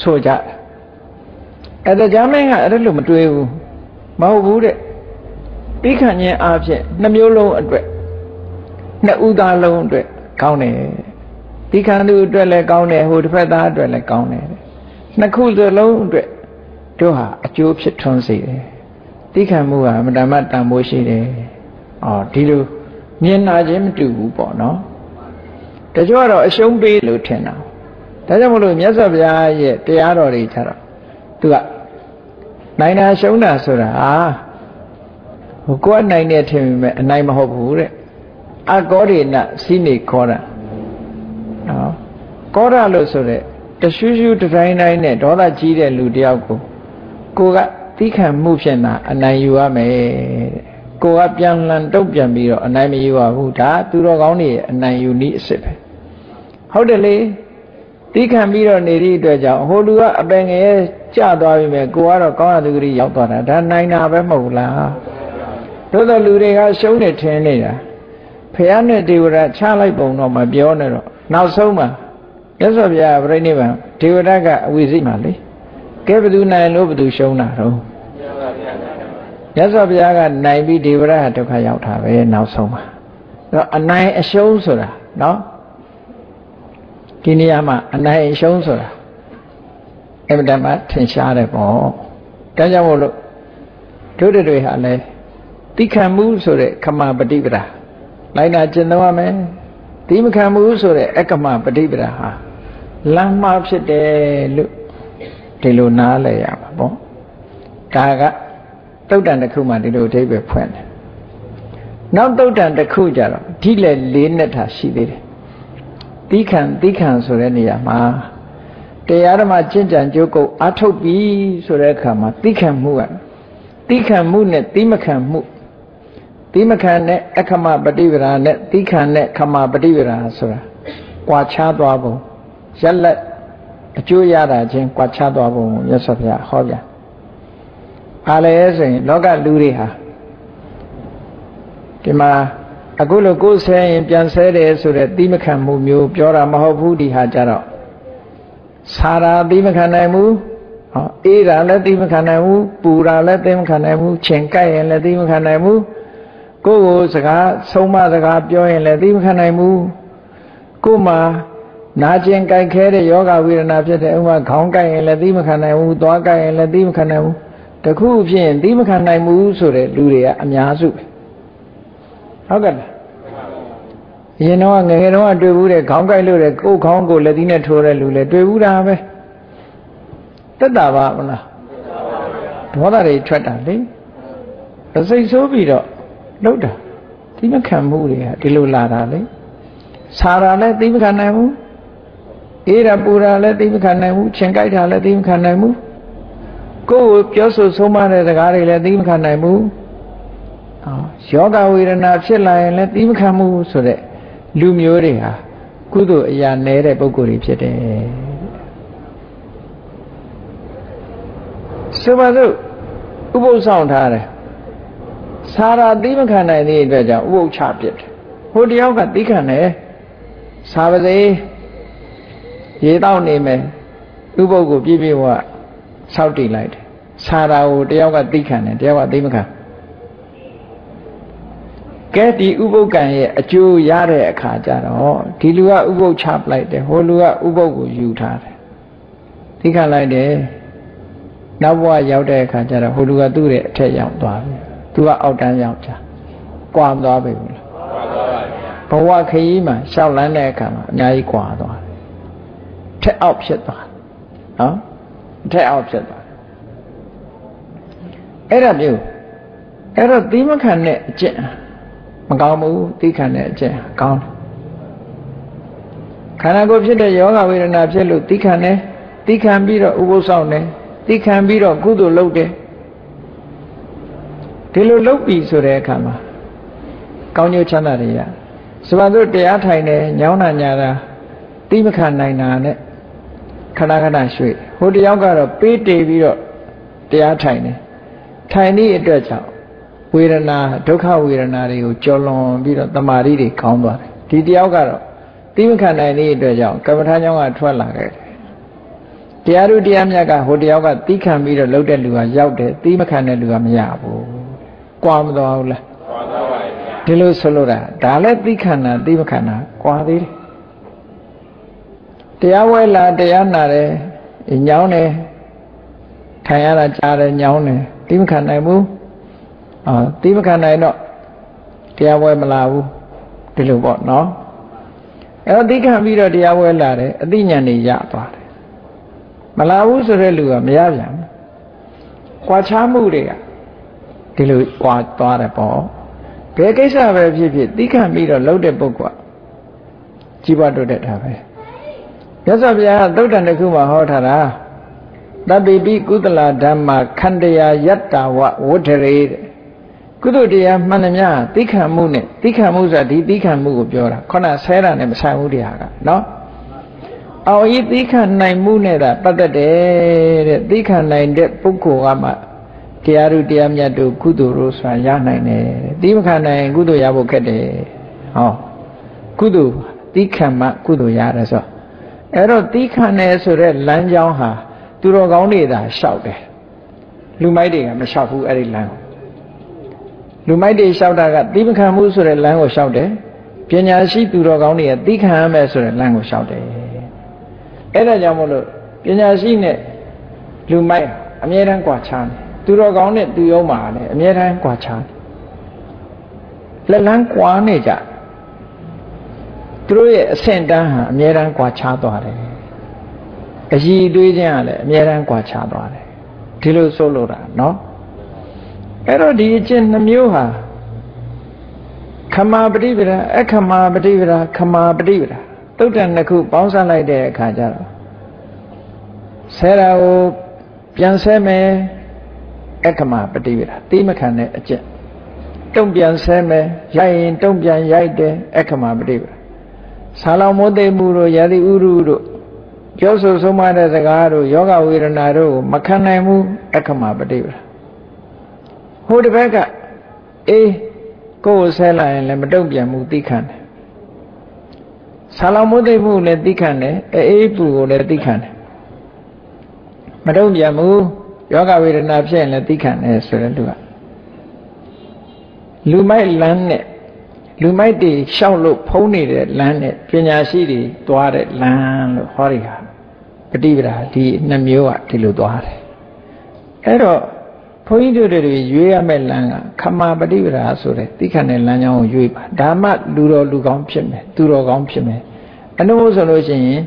S1: ဆိုကြတယ်အဲ့ဒါကြမ်းမင်းကအဲ့ဒါလို့မတွေးဘူးမဟုတ်ဘူးတဲ့ပြီးခံခြင်းအဖြစ်နှမျိုးလုံးအတွက်နှစ်ဦးသားလုံးအတွက်ကောင်းတယ်ဒီခံသူအတွက်လည်းကောင်းတယ်ဟိုတစ်ဖက်သားအတွက်လည်းကောင်းတယ်နှစ်ခုစလုံးအတွက် တို့ဟာအကျိုးဖြစ်ထွန်းစေတယ်တိခံမှုဟာအမတမတန်ဖိုးရှိတယ်။အော်ဒီလိုမြင်နာခြင်းမတူဘူးပေါ့နော်။တချို့ကတော့အရှုံးပေးလို့ထင်တာ။ဒါကြောင့်မလို့မြတ်စွာဘုရားရဲ့တရားတော်တွေခြားတော့သူကနိုင်တာရှုံးတာဆိုတာဟာဟိုကိုယ်နိုင်တဲ့ထင်ပေမဲ့အနိုင်မဟုတ်ဘူးတဲ့အကောရိနစိနေခေါ်တာနော်ကောရလို့ဆိုတဲ့တရှူးရှူးတတိုင်းတိုင်းနဲ့ဒေါသကြီးတဲ့လူတယောက်ကို ကိုကသိခံမှုဖြင့်သာအနိုင်ယူရမယ်တဲ့ကိုကပြန်လန်တုတ်ပြန်ပြီးတော့အနိုင်မယူပါဘူးဒါသူတော်ကောင်းတွေအနိုင်ယူနည်းအစ်စ်ပဲဟုတ်တယ်လေသိခံပြီးတော့နေသည့်အတွက်ကြောင့်ဟိုလူကအပင်ငယ်ကျသွားပြီမဲ့ကိုကတော့ကောင်းတဲ့သူကြီးရောက်သွားတာဒါနိုင်တာပဲမဟုတ်လားတို့သောလူတွေကရှုံးနေထင်နေတာဖះနဲ့ဒေဝရချလိုက်ပုံတော့မပြောနဲ့တော့နောက်ဆုံးမှာမြတ်စွာဘုရားပြိဋိဘံဒေဝရကအဝိဇ္ဇိမှာလေ ကဲဘသူနိုင်လို့ဘသူရှုံးတာတော့မြတ်စွာဘုရားကနိုင်ပြီးဒေဝရကဒုက္ခရောက်တာပဲနောက်ဆုံးမှာအဲ့တော့အနိုင်အရှုံးဆိုတာနော်ဒီနေရာမှာအနိုင်အရှုံးဆိုတာအမှန်တမ်းထင်ရှားတယ်ပေါ့ဒါကြောင့်မို့လို့တို့တွေဟာလဲတိခံမှုဆိုတဲ့ခမပฏิပဒါလိုက်နာကျင့်သုံးရမယ်တိမခံမှုဆိုတဲ့အကမပฏิပဒါဟာလမ်းမှားဖြစ်တယ်လို့ ဒီလိုနားလည်ရမှာပေါ့ဒါကတုတ်တန်တစ်ခုမှဒီလိုအဓိပ္ပာယ်ဖွင့်တယ်နောက်တုတ်တန်တစ်ခုကြတော့ဒီလေလေးနဲ့ထားရှိသေးတယ်တိခံတိခံဆိုတဲ့နေရာမှာတရားဓမ္မကျင့်ကြံကြိုးကုပ်အထုတ်ပြီဆိုတဲ့အခါမှာတိခံမှုကတိခံမှုနဲ့တိမခံမှုတိမခံနဲ့အခမပฏิပဒါနဲ့တိခံနဲ့ခမပฏิပဒါဆိုတာကွာခြားသွားပုံရက်လက် အကျိုးရတာချင်းကွာခြားသွားပုံမြတ်စွာဘုရားဟောပြန်အားလည်းဆိုရင်လောကလူတွေဟာဒီမှာအခုလိုကိုယ်ဆဲရင်ပြန်ဆဲတယ်ဆိုတဲ့တိမခံမှုမျိုးပြောတာမဟုတ်ဘူးဒီဟာကြတော့စာရာတိမခံနိုင်ဘူးဟောအေးတာလည်းတိမခံနိုင်ဘူးပူတာလည်းတိမခံနိုင်ဘူးချိန်ကြိုက်ရင်လည်းတိမခံနိုင်ဘူးကိုယ့်ကိုစကားဆုံးမစကားပြောရင်လည်းတိမခံနိုင်ဘူးကို့မှာ နာကျင်ကြိုက်ခဲတဲ့ယောဂဝေဒနာဖြစ်တဲ့ဥမာခေါင်းကြိုက်ရင်လည်းတိမခံနိုင်ဘူးသွားကြိုက်ရင်လည်းတိမခံနိုင်ဘူးတခုဖြစ်ရင်တိမခံနိုင်ဘူးဆိုတဲ့လူတွေကအများစုပဲဟုတ်ကဲ့လားအရင်တော့ငငယ်တော့တွေ့ဘူးတဲ့ခေါင်းကြိုက်လို့တဲ့ကိုယ်ခေါင်းကိုလက်သီးနဲ့ထိုးတဲ့လူလည်းတွေ့ဘူးတာပဲတက်တာပါမလားဒေါသတွေထွက်တာလေစိတ်ဆိုးပြီးတော့လှုပ်တာတိမခံမှုတွေကဒီလိုလာတာလေဆာတာလည်းတိမခံနိုင်ဘူး အေးရပူတာလည်းတိမခံနိုင်ဘူးချင်ကြိုက်တာလည်းတိမခံနိုင်ဘူးကိုယ်ကိုပြောဆိုဆုံးမတဲ့စကားတွေလည်းတိမခံနိုင်ဘူးအော်ယောဂဝေဒနာဖြစ်လာရင်လည်းတိမခံမှုဆိုတဲ့လူမျိုးတွေဟာကုသိုလ်အရာနည်းတဲ့ပုံကိုယ်တွေဖြစ်တယ်ဆိုပါစို့ဥပုသ်ဆောင်ထားတယ်စာရာသိမခံနိုင်တဲ့အတွက်ကြောင့်ဥပုသ်ချပြစ်တယ်ဟိုတယောက်ကသိခံတယ်စာပါစေ ရေတောက်နေမယ်ဥပုသ်ကိုပြည့်ပြည့်ဝဆောက်တည်လိုက်တယ်စာရာကိုတယောက်ကသိခံတယ်တယောက်ကသိမခံကဲဒီဥပုပ်ကံရဲ့အကျိုးရတဲ့အခါကျတော့ဒီလူကဥပုပ်ချပလိုက်တယ်ဟိုလူကဥပုပ်ကိုယူထားတယ်သိခံလိုက်တယ်နောက်ဘဝရောက်တဲ့အခါကျတော့ဟိုလူကသူ့ရဲ့အထက်ရောက်သွားပြီသူကအောက်တန်းရောက်ကြကွာသွားပြီဘူးလားဘဝခရီးမှာရှောက်လန်းတဲ့အခါမှာအများကြီးကွာသွားတယ် ထက်အောက်ဖြစ်သွားနော်ထက်အောက်ဖြစ်သွားအဲ့ဒါမျိုးအဲ့တော့သီးမခံတဲ့အကျင့်မကောင်းဘူးသီးခံတဲ့အကျင့်ကောင်းတယ်ခန္ဓာကိုယ်ဖြစ်တဲ့ယောဂဝေဒနာဖြစ်လို့သိခံတယ်သိခံပြီးတော့ဥပုသ်ဆောင်တယ်သိခံပြီးတော့ကုသိုလ်လုပ်တယ်ဒီလိုလုပ်ပြီဆိုတဲ့အခါမှာကောင်းကျိုးချမ်းသာတွေရဆိုပါတော့တရားထိုင်တယ်ညောင်းတာညာတာသိမခံနိုင်တာနဲ့ ခဏခဏရွှေ့ဟိုတယောက်ကတော့ပေးတေပြီးတော့တရားထိုင်တယ်ထိုင်သည့်အတွက်ကြောင့်ဝေဒနာဒုက္ခဝေဒနာတွေကိုကြော်လွန်ပြီးတော့တမာရီတွေကောင်းသွားတယ်ဒီတယောက်ကတော့သိမခံနိုင်သည့်အတွက်ကြောင့်ကမ္မထာကြောင့်ကထွက်လာခဲ့တယ်တရားတို့တရားမြတ်ကဟိုတယောက်ကသိခံပြီးတော့လှုပ်တဲ့လူကရောက်တယ်သိမခံတဲ့လူကမရဘူးကြွားမသွားဘူးလားကြွားသွားပါဗျာဒီလိုဆိုလို့တာဒါလည်းသိခံတာသိမခံတာကြွားသေးတယ် တရားဝဲလာတရားနာတယ်ညောင်းတယ်ထိုင်ရတာကြားတယ်ညောင်းတယ်သိမခံနိုင်ဘူးအာသိမခံနိုင်တော့တရားဝဲမလာဘူးဒီလိုပေါ့နော်အဲ့တော့သိခံပြီးတော့တရားဝဲလာတယ်အသိဉာဏ်တွေရသွားတယ်မလာဘူးဆိုတဲ့လူကမရပြန်ဘူး။ကွာခြားမှုတွေကဒီလိုကွာသွားတယ်ပေါ့။ဘယ်ကိစ္စပဲဖြစ်ဖြစ်သိခံပြီးတော့လှုပ်တဲ့ပုဂ္ဂိုလ်ကြီးပွားတိုးတက်တာပဲ။ မြတ်စွာဘုရားသုတ်တန်တစ်ခုမှာဟောထားတာတပိပိကုသလဓမ္မခန္တရာယတ္တဝဝဋ္ဌရေတဲ့ကုသတရားမှန်သမျှသိခံမှုနဲ့သိခံမှုဆိုတာဒီသိခံမှုကိုပြောတာခုနဆဲတာနဲ့မဆိုင်ဘူးတရားကနော်အောင်ဤသိခံနိုင်မှုနဲ့သာပတ်သက်တယ်တဲ့သိခံနိုင်တဲ့ပုဂ္ဂိုလ်ကမှတရားဥတရားမြတ်တို့ကုသိုလ်တို့ဆိုတာရနိုင်တယ်သိမခံနိုင်ကုသိုလ်ရဖို့ခက်တယ်ဟောကုသိုလ်သိခံမှကုသိုလ်ရတယ်ဆို အဲ့တော့သိခံတယ်ဆိုတဲ့လမ်းကြောင်းဟာသူတော်ကောင်းတွေသာလျှောက်တယ်လူမိုက်တွေကမလျှောက်ဘူးအဲ့ဒီလမ်းကိုလူမိုက်တွေလျှောက်တာကသိမခံမှုဆိုတဲ့လမ်းကိုလျှောက်တယ်ပညာရှိသူတော်ကောင်းတွေကသိခံရမယ်ဆိုတဲ့လမ်းကိုလျှောက်တယ်အဲ့ဒါကြောင့်မို့လို့ပညာရှိနဲ့လူမိုက်အမြဲတမ်းကြွာချားတယ်သူတော်ကောင်းနဲ့သူရုံးမှာလည်းအမြဲတမ်းကြွာချားတယ်လက်လန်းကြွာနေကြ သူတို့ရဲ့အဆင့်တန်းဟာအမြဲတမ်းကြွာချားသွားတယ်အည်တွေးခြင်းကလည်းအမြဲတမ်းကြွာချားသွားတယ်ဒီလိုဆိုလို့တာနော်အဲ့တော့ဒီအကျင့်နှမျိုးဟာခမာပฏิပဒါအခမာပฏิပဒါခမာပฏิပဒါတုတ်တန်နှစ်ခုပေါင်းစပ်လိုက်တဲ့အခါကျတော့ဆဲတာကိုပြန်ဆဲမယ်အခမပฏิပဒါတိမခံတဲ့အကျင့်တုံ့ပြန်ဆဲမယ်ရိုက်ရင်တုံ့ပြန်ရိုက်တယ်အခမပฏิပဒါ ဆာလောင်မိုးသိမှုတို့ယာတိဥရုတို့ပြောဆိုဆုံးမတဲ့စကားတို့ယောဂဝေဒနာတို့ကိုမခံနိုင်ဘူးအခမပฏิပဒါဟိုတစ်ဘက်ကအေးကိုယ်ကိုဆဲလာရင်လည်းမတုံ့ပြန်ဘူးသိခံတယ်ဆာလောင်မုသိမှုလည်းသိခံတယ်အေးပူကိုလည်းသိခံတယ်မတုံ့ပြန်ဘူးယောဂဝေဒနာဖြစ်ရင်လည်းသိခံတယ်ဆိုတဲ့လူကလူမိုက်လမ်းနဲ့ လူမိုက်တွေရှောက်လို့ဖုံးနေတဲ့လမ်းနဲ့ပညာရှိတွေသွားတဲ့လမ်းလို့ဟောရီဟာပฏิပဒါဒီနှမျိုးကဒီလိုသွားတယ်အဲ့တော့ဘုန်းကြီးတို့တွေရွေးရမယ့်လမ်းကခမာပฏิပဒါဆိုတဲ့သိခံတဲ့လမ်းကြောင်းကိုရွေးပါဒါမှလူတော်လူကောင်းဖြစ်မယ်သူတော်ကောင်းဖြစ်မယ်အနုမို့ဆိုလို့ရှိရင်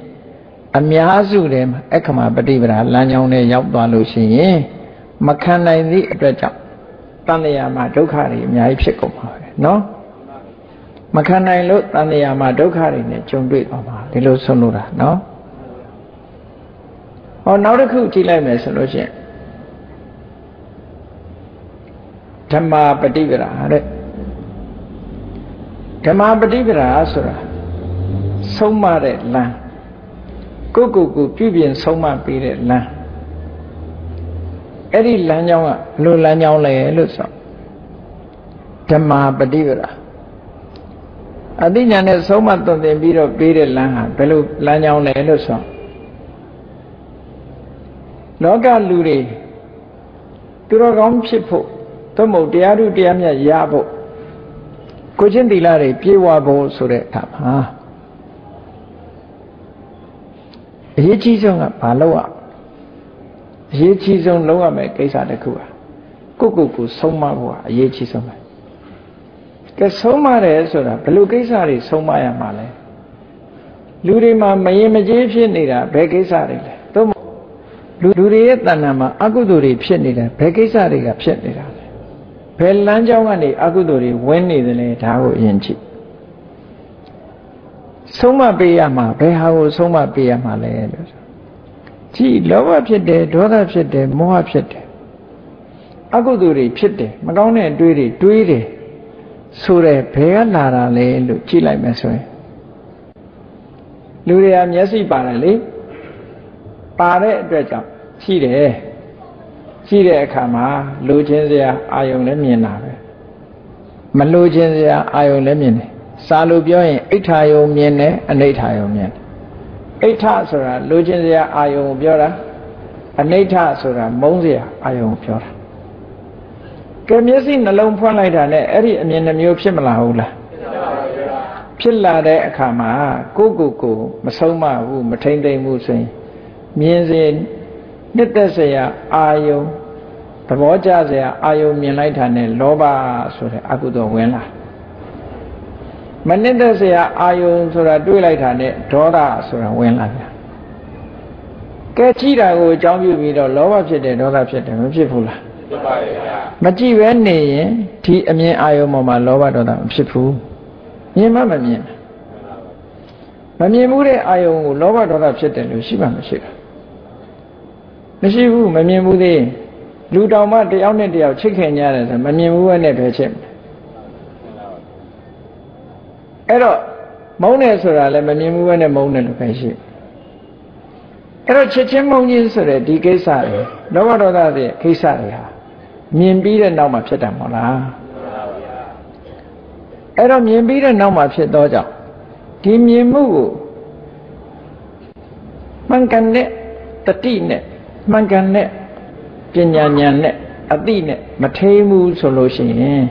S1: အများစုတည်းမှာအခမာပฏิပဒါလမ်းကြောင်းနဲ့ရောက်သွားလို့ရှိရင်မခံနိုင်သည့်အတွက်ကြောင့်တန်လျာမှာဒုက္ခတွေအများကြီးဖြစ်ကုန်ပါပဲเนาะ မခံနိုင်လို့တန်လျာမှာဒုက္ခတွေနဲ့ကြုံတွေ့သွားပါဒီလိုဆုံးလို့တာเนาะဟောနောက်တစ်ခုကြည့်လိုက်မယ်ဆိုလို့ရှိရင်ဓမ္မာပฏิပဒါတဲ့ဓမ္မာပฏิပဒါဆိုတာဆုံးမတဲ့လမ်းကိုယ့်ကိုယ်ကိုပြုပြင်ဆုံးမပေးတဲ့လမ်းအဲ့ဒီလမ်းကြောင်းကလိုလမ်းကြောင်းလဲလို့ဆိုဓမ္မာပฏิပဒါ အသိဉာဏ်နဲ့ဆုံးမသွန်သင်ပြီးတော့ပေးတဲ့လမ်းဟာဘယ်လိုလမ်းကြောင်းလဲလို့ဆိုလောကလူတွေသူတော်ကောင်းဖြစ်ဖို့သို့မဟုတ်တရားဓုတရားမြတ်ရဖို့ကိုချင်းသီလတွေပြေဝဖို့ဆိုတဲ့အခါမှာအရေးကြီးဆုံးကဘာလို့อ่ะအရေးကြီးဆုံးလုပ်ရမယ့်ကိစ္စတစ်ခုอ่ะကိုကိုကိုဆုံးမဖို့อ่ะအရေးကြီးဆုံးပဲ ကဲဆုံးမတယ်ဆိုတာဘယ်လိုကိစ္စတွေဆုံးမရမှာလဲလူတွေမှာမရင်မကြေးဖြစ်နေတာဘယ်ကိစ္စတွေလဲသို့မဟုတ်လူလူတွေရဲ့တဏ္ဍာမှာအကုသိုလ်တွေဖြစ်နေတယ်ဘယ်ကိစ္စတွေကဖြစ်နေတာလဲဘယ်လမ်းကြောင်းကနေအကုသိုလ်တွေဝင်နေသလဲဒါကိုအရင်ကြည့်ဆုံးမပေးရမှာဘယ်ဟာကိုဆုံးမပေးရမှာလဲလို့ကြည်လောဘဖြစ်တယ်ဒေါသဖြစ်တယ်မောဟဖြစ်တယ်အကုသိုလ်တွေဖြစ်တယ်မကောင်းတဲ့အတွေးတွေတွေးတယ် ဆိုတဲ့ဘယ်ကလာတာလဲလို့ကြည့်လိုက်မယ်ဆိုရင်လူတွေကမျက်စိပါတယ်လေပါတဲ့အတွက်ကြောင့်ရှိတယ်ရှိတဲ့အခါမှာလူချင်းစရာအာယုံလည်းမြင်တာပဲမလူချင်းစရာအာယုံလည်းမြင်တယ်စာလို့ပြောရင်အိဋ္ဌာယုံမြင်တယ်အနိဋ္ဌာယုံမြင်တယ်အိဋ္ဌဆိုတာလူချင်းစရာအာယုံကိုပြောတာအနိဋ္ဌဆိုတာမုန်းစရာအာယုံကိုပြောတာ ကဲမျက်စိနှလုံးဖွင့်လိုက်တာနဲ့အဲ့ဒီအမြင်နှမျိုးဖြစ်မလာဘူးလားဖြစ်လာတဲ့အခါမှာကိုကိုကိုမဆုံးမဘူးမထိမ့်သိမ့်ဘူးဆိုရင်မြင်စေနှစ်သက်စရာအာယုံသဘောကျစရာအာယုံမြင်လိုက်တာနဲ့လောဘဆိုတဲ့အကုသိုလ်ဝင်လာမနှစ်သက်စရာအာယုံဆိုတာတွေးလိုက်တာနဲ့ဒေါသဆိုတာဝင်လာပြန်ကဲကြည့်တာကိုအကြောင်းပြုပြီးတော့လောဘဖြစ်တယ်ဒေါသဖြစ်တယ်မဖြစ်ဘူးလား ဖြစ်ပါရဲ့ဗျာမကြည့်ပဲနေရင်ဒီအမြင်အာယုံပေါ်မှာလောဘဒေါသမဖြစ်ဘူးမြင်မှမမြင်မမြင်မှုတဲ့အာယုံကိုလောဘဒေါသဖြစ်တယ်လို့ရှိမှမရှိဘူးမရှိဘူးမမြင်ဘူးသေးလူတောင်မှတယောက်နဲ့တယောက်ချစ်ခင်ကြတယ်ဆိုမမြင်ဘူးပဲနဲ့ပဲချစ်အဲ့တော့မုန်းတယ်ဆိုတာလည်းမမြင်ဘူးပဲနဲ့မုန်းတယ်လို့ပဲရှိအဲ့တော့ချစ်ချင်းမုန်းခြင်းဆိုတဲ့ဒီကိစ္စတွေလောဘဒေါသတွေကိစ္စတွေဟာ မြင်ပြီးတဲ့နောက်မှာဖြစ်တာမဟုတ်လားအဲ့တော့မြင်ပြီးတဲ့နောက်မှာဖြစ်တော့ကြောင့်ဒီမြင်မှုကိုမှန်ကန်တဲ့တတိနဲ့မှန်ကန်တဲ့ပညာဉာဏ်နဲ့အသိနဲ့မထိမှုဆိုလို့ရှိရင်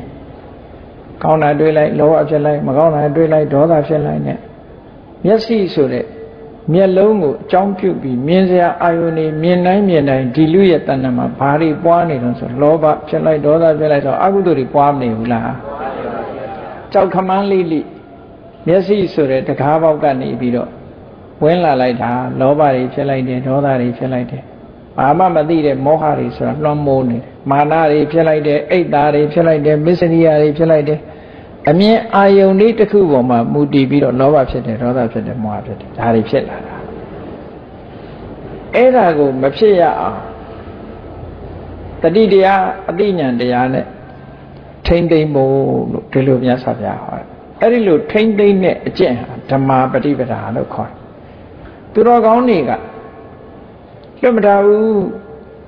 S1: ကောင်းတာတွေးလိုက်လောဘဖြစ်လိုက်မကောင်းတာတွေးလိုက်ဒေါသဖြစ်လိုက်နဲ့မျက်စိဆိုတဲ့ မျက်လုံးကိုအကြောင်းပြုပြီးမြင်စရာအာယုန်နေမြင်တိုင်းမြင်တိုင်းဒီလူရဲ့တဏ္ဍာမှာဘာတွေပွားနေတော့ဆိုလောဘဖြစ်လိုက်ဒေါသဖြစ်လိုက်တော့အကုသိုလ်တွေပွားမနေဘူးလားကြောက်ခမန်းလေးလေးမျက်စိဆိုတဲ့တကားပေါက်ကနေပြီးတော့ဝင်လာလိုက်တာလောဘတွေဖြစ်လိုက်တယ်ဒေါသတွေဖြစ်လိုက်တယ်ဘာမှမသိတဲ့မောဟတွေဆိုတာလွှမ်းမိုးနေတယ်မာနတွေဖြစ်လိုက်တယ်အိတ်သားတွေဖြစ်လိုက်တယ်မစ္စရိယတွေဖြစ်လိုက်တယ် အမြင်အာယုန်လေးတစ်ခုပေါ်မှာမူတည်ပြီးတော့လောဘဖြစ်တယ်ဒေါသဖြစ်တယ်မောဟဖြစ်တယ်ဒါတွေဖြစ်လာတာအဲ့ဒါကိုမဖြစ်ရအောင်တတိတရားအတိညာတရားနဲ့ထိမ့်သိမ့်ဖို့လို့ဒီလိုမြတ်စွာဘုရားဟောတယ်အဲ့ဒီလိုထိမ့်သိမ့်တဲ့အကျင့်ဟာဓမ္မပฏิပဒါလို့ခေါ်တယ်သူတော်ကောင်းတွေကလွတ်မထားဘူး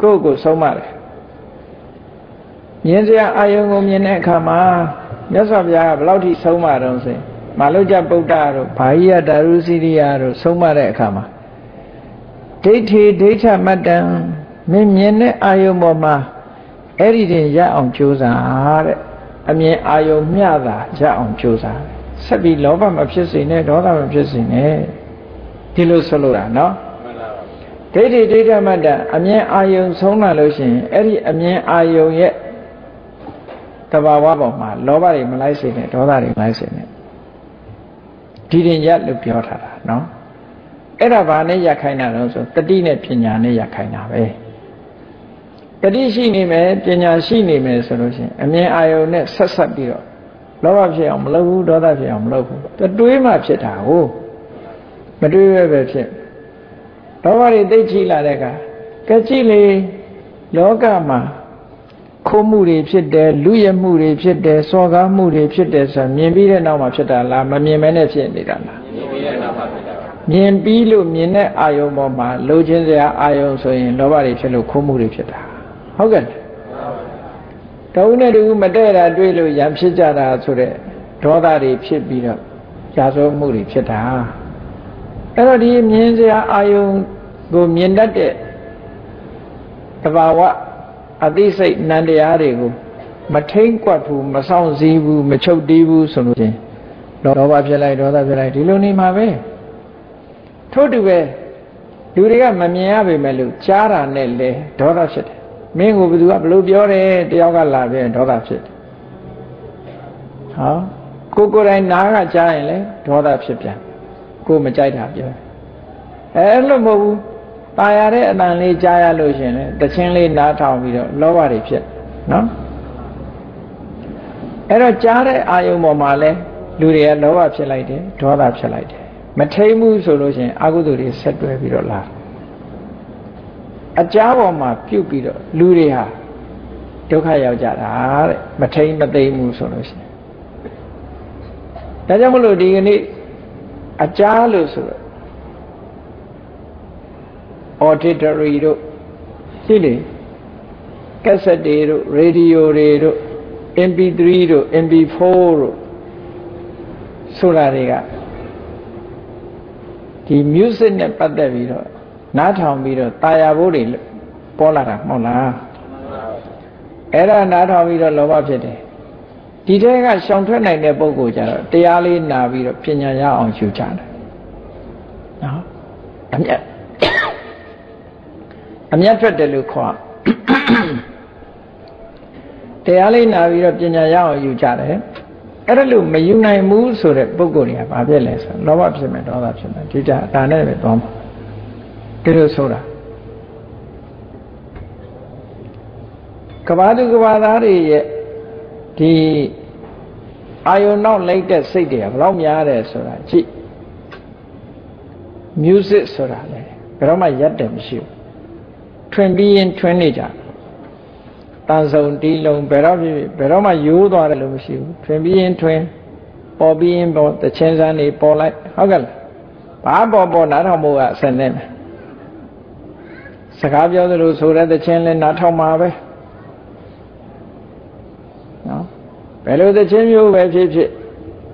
S1: ကိုယ့်ကိုဆုံးမတယ်မြင်စရာအာယုံကိုမြင်တဲ့အခါမှာ မြတ်စွာဘုရားကဘယ်လောက်ထိဆုံးမတော့ဆိုရင်မာလုကြပုဒ္ဒတို့ဘာဟိယတာရုစီရိယတို့ဆုံးမတဲ့အခါမှာဒိဋ္ဌိဒိဋ္ဌမတ္တံမင်းမြင်တဲ့အာယုံပေါ်မှာအဲ့ဒီတင်ရအောင်ကြိုးစားတဲ့အမြင်အာယုံမျှတာရအောင်ကြိုးစားဆက်ပြီးလောဘမဖြစ်စေနဲ့ဒေါသမဖြစ်စေနဲ့ဒီလိုဆိုလိုတာနော်ဒိဋ္ဌိဒိဋ္ဌမတ္တအမြင်အာယုံဆုံးလာလို့ရှိရင်အဲ့ဒီအမြင်အာယုံရဲ့ တဘာဝပေါ်မှာလောဘတွေမလိုက်စေနဲ့ဒေါသတွေမလိုက်စေနဲ့ဒီတင်ရလို့ပြောထားတာနော်အဲ့ဒါဘာနဲ့ရခိုင်းတာလဲဆိုတတိနဲ့ပညာနဲ့ရခိုင်းတာပဲတတိရှိနေမယ်ပညာရှိနေမယ်ဆိုလို့ရှိရင်အမြင်အာယုံနဲ့ဆက်ဆက်ပြီးတော့လောဘဖြစ်အောင်မလုပ်ဘူးဒေါသဖြစ်အောင်မလုပ်ဘူးတွေးမှဖြစ်တာဟုတ်မတွေးပဲပဲဖြစ်လောဘတွေသိချိလာတဲ့အခါကဲကြည့်လေလောကမှာ ခိုးမှုတွေဖြစ်တယ်လူရမှုတွေဖြစ်တယ်စော်ကားမှုတွေဖြစ်တယ်ဆိုတာမြင်ပြီးတဲ့နောက်မှာဖြစ်တာလားမမြင်မဲနဲ့ဖြစ်နေတာလားမြင်ပြီးတဲ့နောက်မှာဖြစ်တာပါမြင်ပြီးလို့မြင်တဲ့အာယုံပေါ်မှာလိုချင်စရာအာယုံဆိုရင်လောဘတွေဖြစ်လို့ခိုးမှုတွေဖြစ်တာဟုတ်ကဲ့တဝုနဲ့တူမတည့်တာတွေ့လို့ရံဖြစ်ကြတာဆိုတဲ့ဒေါသတွေဖြစ်ပြီးတော့ကြာစိုးမှုတွေဖြစ်တာအဲ့တော့ဒီမြင်စရာအာယုံကိုမြင်တတ်တဲ့တဘာဝ အသိစိတ်နံတရားတွေကိုမထိန်ကွက်ဘူးမဆောင်စည်းဘူးမချုပ်တီးဘူးဆိုလို့ချင်းဒေါဘဖြစ်လိုက်ဒေါသဖြစ်လိုက်ဒီလိုနေမှာပဲထို့တူပဲလူတွေကမမြင်ရပေမဲ့လို့ကြားတာနဲ့လေဒေါသဖြစ်တယ်မင်းကိုဘယ်သူကဘလို့ပြောတယ်တယောက်ကလာပြန်ဒေါသဖြစ်တယ်ဟောကိုကိုယ်တိုင်နားကကြားရင်လေဒေါသဖြစ်ပြန်ကိုမကြိုက်တာပြောအဲအဲ့လိုမဟုတ်ဘူး ตายရတဲ့အတန်လေးကြားရလို့ရှင်လေတချင်းလေးနားထောင်ပြီးတော့လောဘတွေဖြစ်နော်အဲ့တော့ကြားတဲ့အာယုံပေါ်မှာလဲလူတွေကလောဘဖြစ်လိုက်တယ်ဒေါသဖြစ်လိုက်တယ် မထိမ့်ဘူးဆိုလို့ရှိရင်အကုသိုလ်တွေဆက်တွဲပြီးတော့လာအကြားပေါ်မှာပြုတ်ပြီးတော့လူတွေဟာဒုက္ခရောက်ကြတာတဲ့မထိမ့်မသိမ့်ဘူးဆိုလို့ရှိရင်ဒါကြောင့်မလို့ဒီကနေ့အကြားလို့ဆိုတော့ ့ auditory တို့ရှိလေကက်ဆက်တွေတို့ရေဒီယိုတွေတို့ MP3 တို့ MP4 တို့ဆိုတာတွေကဒီ music နဲ့ပတ်သက်ပြီးတော့နားထောင်ပြီးတော့တာယာဖို့တွေပေါ်လာတာမဟုတ်လားအဲ့ဒါနားထောင်ပြီးတော့လောဘဖြစ်တယ်ဒီထဲကရှောင်ထွက်နိုင်တဲ့ပုံကိုကြတော့တရားလေးနာပြီးတော့ပညာရအောင်ယူကြတယ်နော်အမြတ် အမြတ်ထွက်တယ်လို့ခေါ်တရားလေးနာပြီးတော့ပညာရအောင်ယူကြတယ်အဲ့ဒါလို့မယူနိုင်ဘူးဆိုတဲ့ပုံကိုယ်တွေကဘာဖြစ်လဲဆိုလောဘဖြစ်မယ်ဒေါသဖြစ်မယ်ဒီကြဒါနဲ့ပဲသွားမှာဒီလိုဆိုတာကဘာသူကဘာသားတွေရဲ့ဒီအာယုံနောက်လိုက်တဲ့စိတ်တွေကဘယ်လောက်များတယ်ဆိုတာကြည့် music ဆိုတာလေဘယ်တော့မှရက်တယ်မရှိဘူး ထွင်ပြီးရင်ထွင်နေကြတန်ဆုံတီးလုံးဘယ်တော့ဖြစ်ဘယ်တော့မှရိုးသွားတယ်လို့မရှိဘူးထွင်ပြီးရင်ထွင်ပေါ်ပြီးရင်ပေါ်တချင်းစမ်းနေပေါ်လိုက်ဟုတ်ကဲ့လားဘာပေါ်ပေါ်နားထောင်ဖို့ကအစနဲ့မယ်စကားပြောသလိုဆိုတဲ့တချင်းလဲနားထောင်မှာပဲနော်ဘယ်လိုတချင်းမျိုးပဲဖြစ်ဖြစ်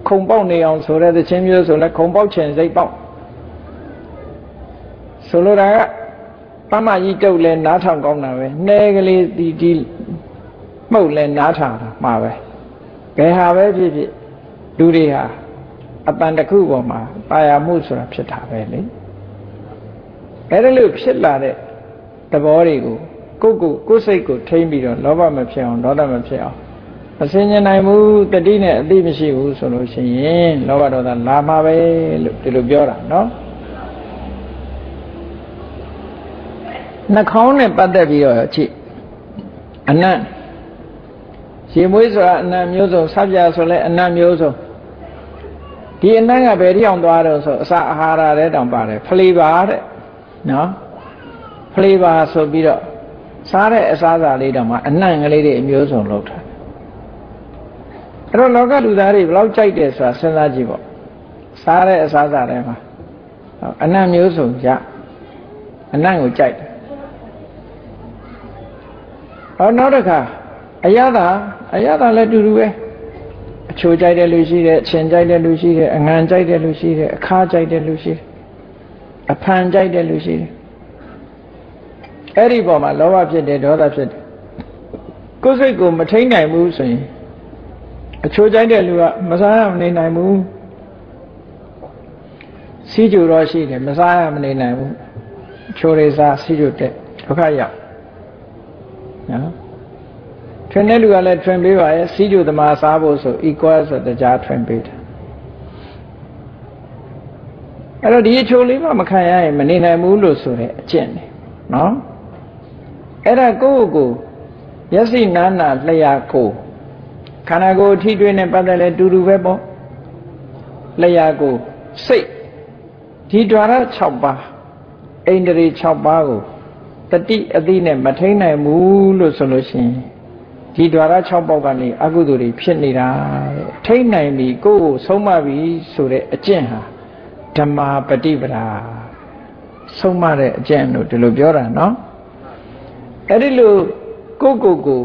S1: ခုံပေါက်နေအောင်ဆိုတဲ့တချင်းမျိုးဆိုလဲခုံပေါက်ချင်စိတ်ပေါက်ဆိုလိုတာက ပမကြီးတုတ်လဲနားထောင်ကောင်းတာပဲနှဲကလေးဒီဒီမှုတ်လဲနားထောင်တာမှာပဲဘယ်ဟာပဲဖြစ်ဖြစ်လူတွေဟာအတန်တစ်ခုပေါ်မှာပါရမှုဆိုတာဖြစ်တာပဲလေအဲ့ဒါလို့ဖြစ်လာတဲ့သဘောတွေကိုကိုယ့်ကိုယ်ကိုယ်စိတ်ကိုထိမ့်ပြီးတော့လောဘမဖြစ်အောင်ဒေါသမဖြစ်အောင်မစင်ញနိုင်ဘူးတတိနဲ့အသိမရှိဘူးဆိုလို့ရှိရင်လောဘဒေါသလာမှာပဲလို့ဒီလိုပြောတာနော် နှာခေါင်းနဲ့ပတ်သက်ပြီးတော့ကြည့်အနံ့ရေမွေးဆိုတာအနံ့မျိုးစုံဆပ်ပြဆိုလဲအနံ့မျိုးစုံဒီအနံ့ကဘယ်တိအောင်သွားတော့ဆိုအစာအာဟာရတဲ့တောင်ပါတယ်ဖလေပါတဲ့နော်ဖလေပါဆိုပြီးတော့စားတဲ့အစားအစာလေးတောင်မှအနံ့ကလေးတွေအမျိုးစုံလောက်ထားအဲ့တော့လောကလူသားတွေဘယ်လောက်ကြိုက်တယ်ဆိုတာစဉ်းစားကြည့်ပေါ့စားတဲ့အစားအစာတွေမှာအနံ့မျိုးစုံရအနံ့ကိုကြိုက် တယ်ဟောနောက်တစ်ခါအရသာအရသာလည်းတူတူပဲအချိုကြိုက်တဲ့လူရှိတယ်အချင်းကြိုက်တဲ့လူရှိတယ်အငံကြိုက်တဲ့လူရှိတယ်အခါကြိုက်တဲ့လူရှိတယ်အဖန်ကြိုက်တဲ့လူရှိတယ်အဲ့ဒီပေါ်မှာလောဘဖြစ်တယ်ဒေါသဖြစ်တယ်ကိုယ်စိတ်ကိုမထိန်နိုင်ဘူးဆိုရင်အချိုကြိုက်တဲ့လူကမစားရမနေနိုင်ဘူးစီးကြိုတော့ရှိတယ်မစားရမနေနိုင်ဘူးချိုးရစားစီးကြိုတဲ့ဒုက္ခရောက် နော်ထွင်တဲ့လူကလည်းထွင်ပေးပါရဲ့စီးကြိုသမားစားဖို့ဆို equal ဆိုတရားထွင်ပေးတယ်အဲ့တော့ဒီအချိုလေးမှမခံရရင်မနေနိုင်ဘူးလို့ဆိုတဲ့အကျင့်နေနော်အဲ့ဒါကိုယ့်ကိုယ်မျက်စိနာနာလျှာကိုခန္ဓာကိုယ်ထိတွေ့နေပတ်သက်လဲတူတူပဲပေါ့လျှာကိုစိတ်ဒီ द्वार 6ပါးအိန္ဒြေ6ပါးကို တတိအသိနဲ့မထိန်နိုင်ဘူးလို့ဆိုလို့ရှိရင်ဒီဓာရ6ပေါက်ကနေအကုသိုလ်တွေဖြစ်နေတာထိန်နိုင်ပြီကိုယ့်ကိုဆုံးမပြီဆိုတဲ့အကျင့်ဟာဓမ္မာပฏิပဒါဆုံးမတဲ့အကျင့်လို့ဒီလိုပြောတာနော်အဲ့ဒီလိုကိုကိုကို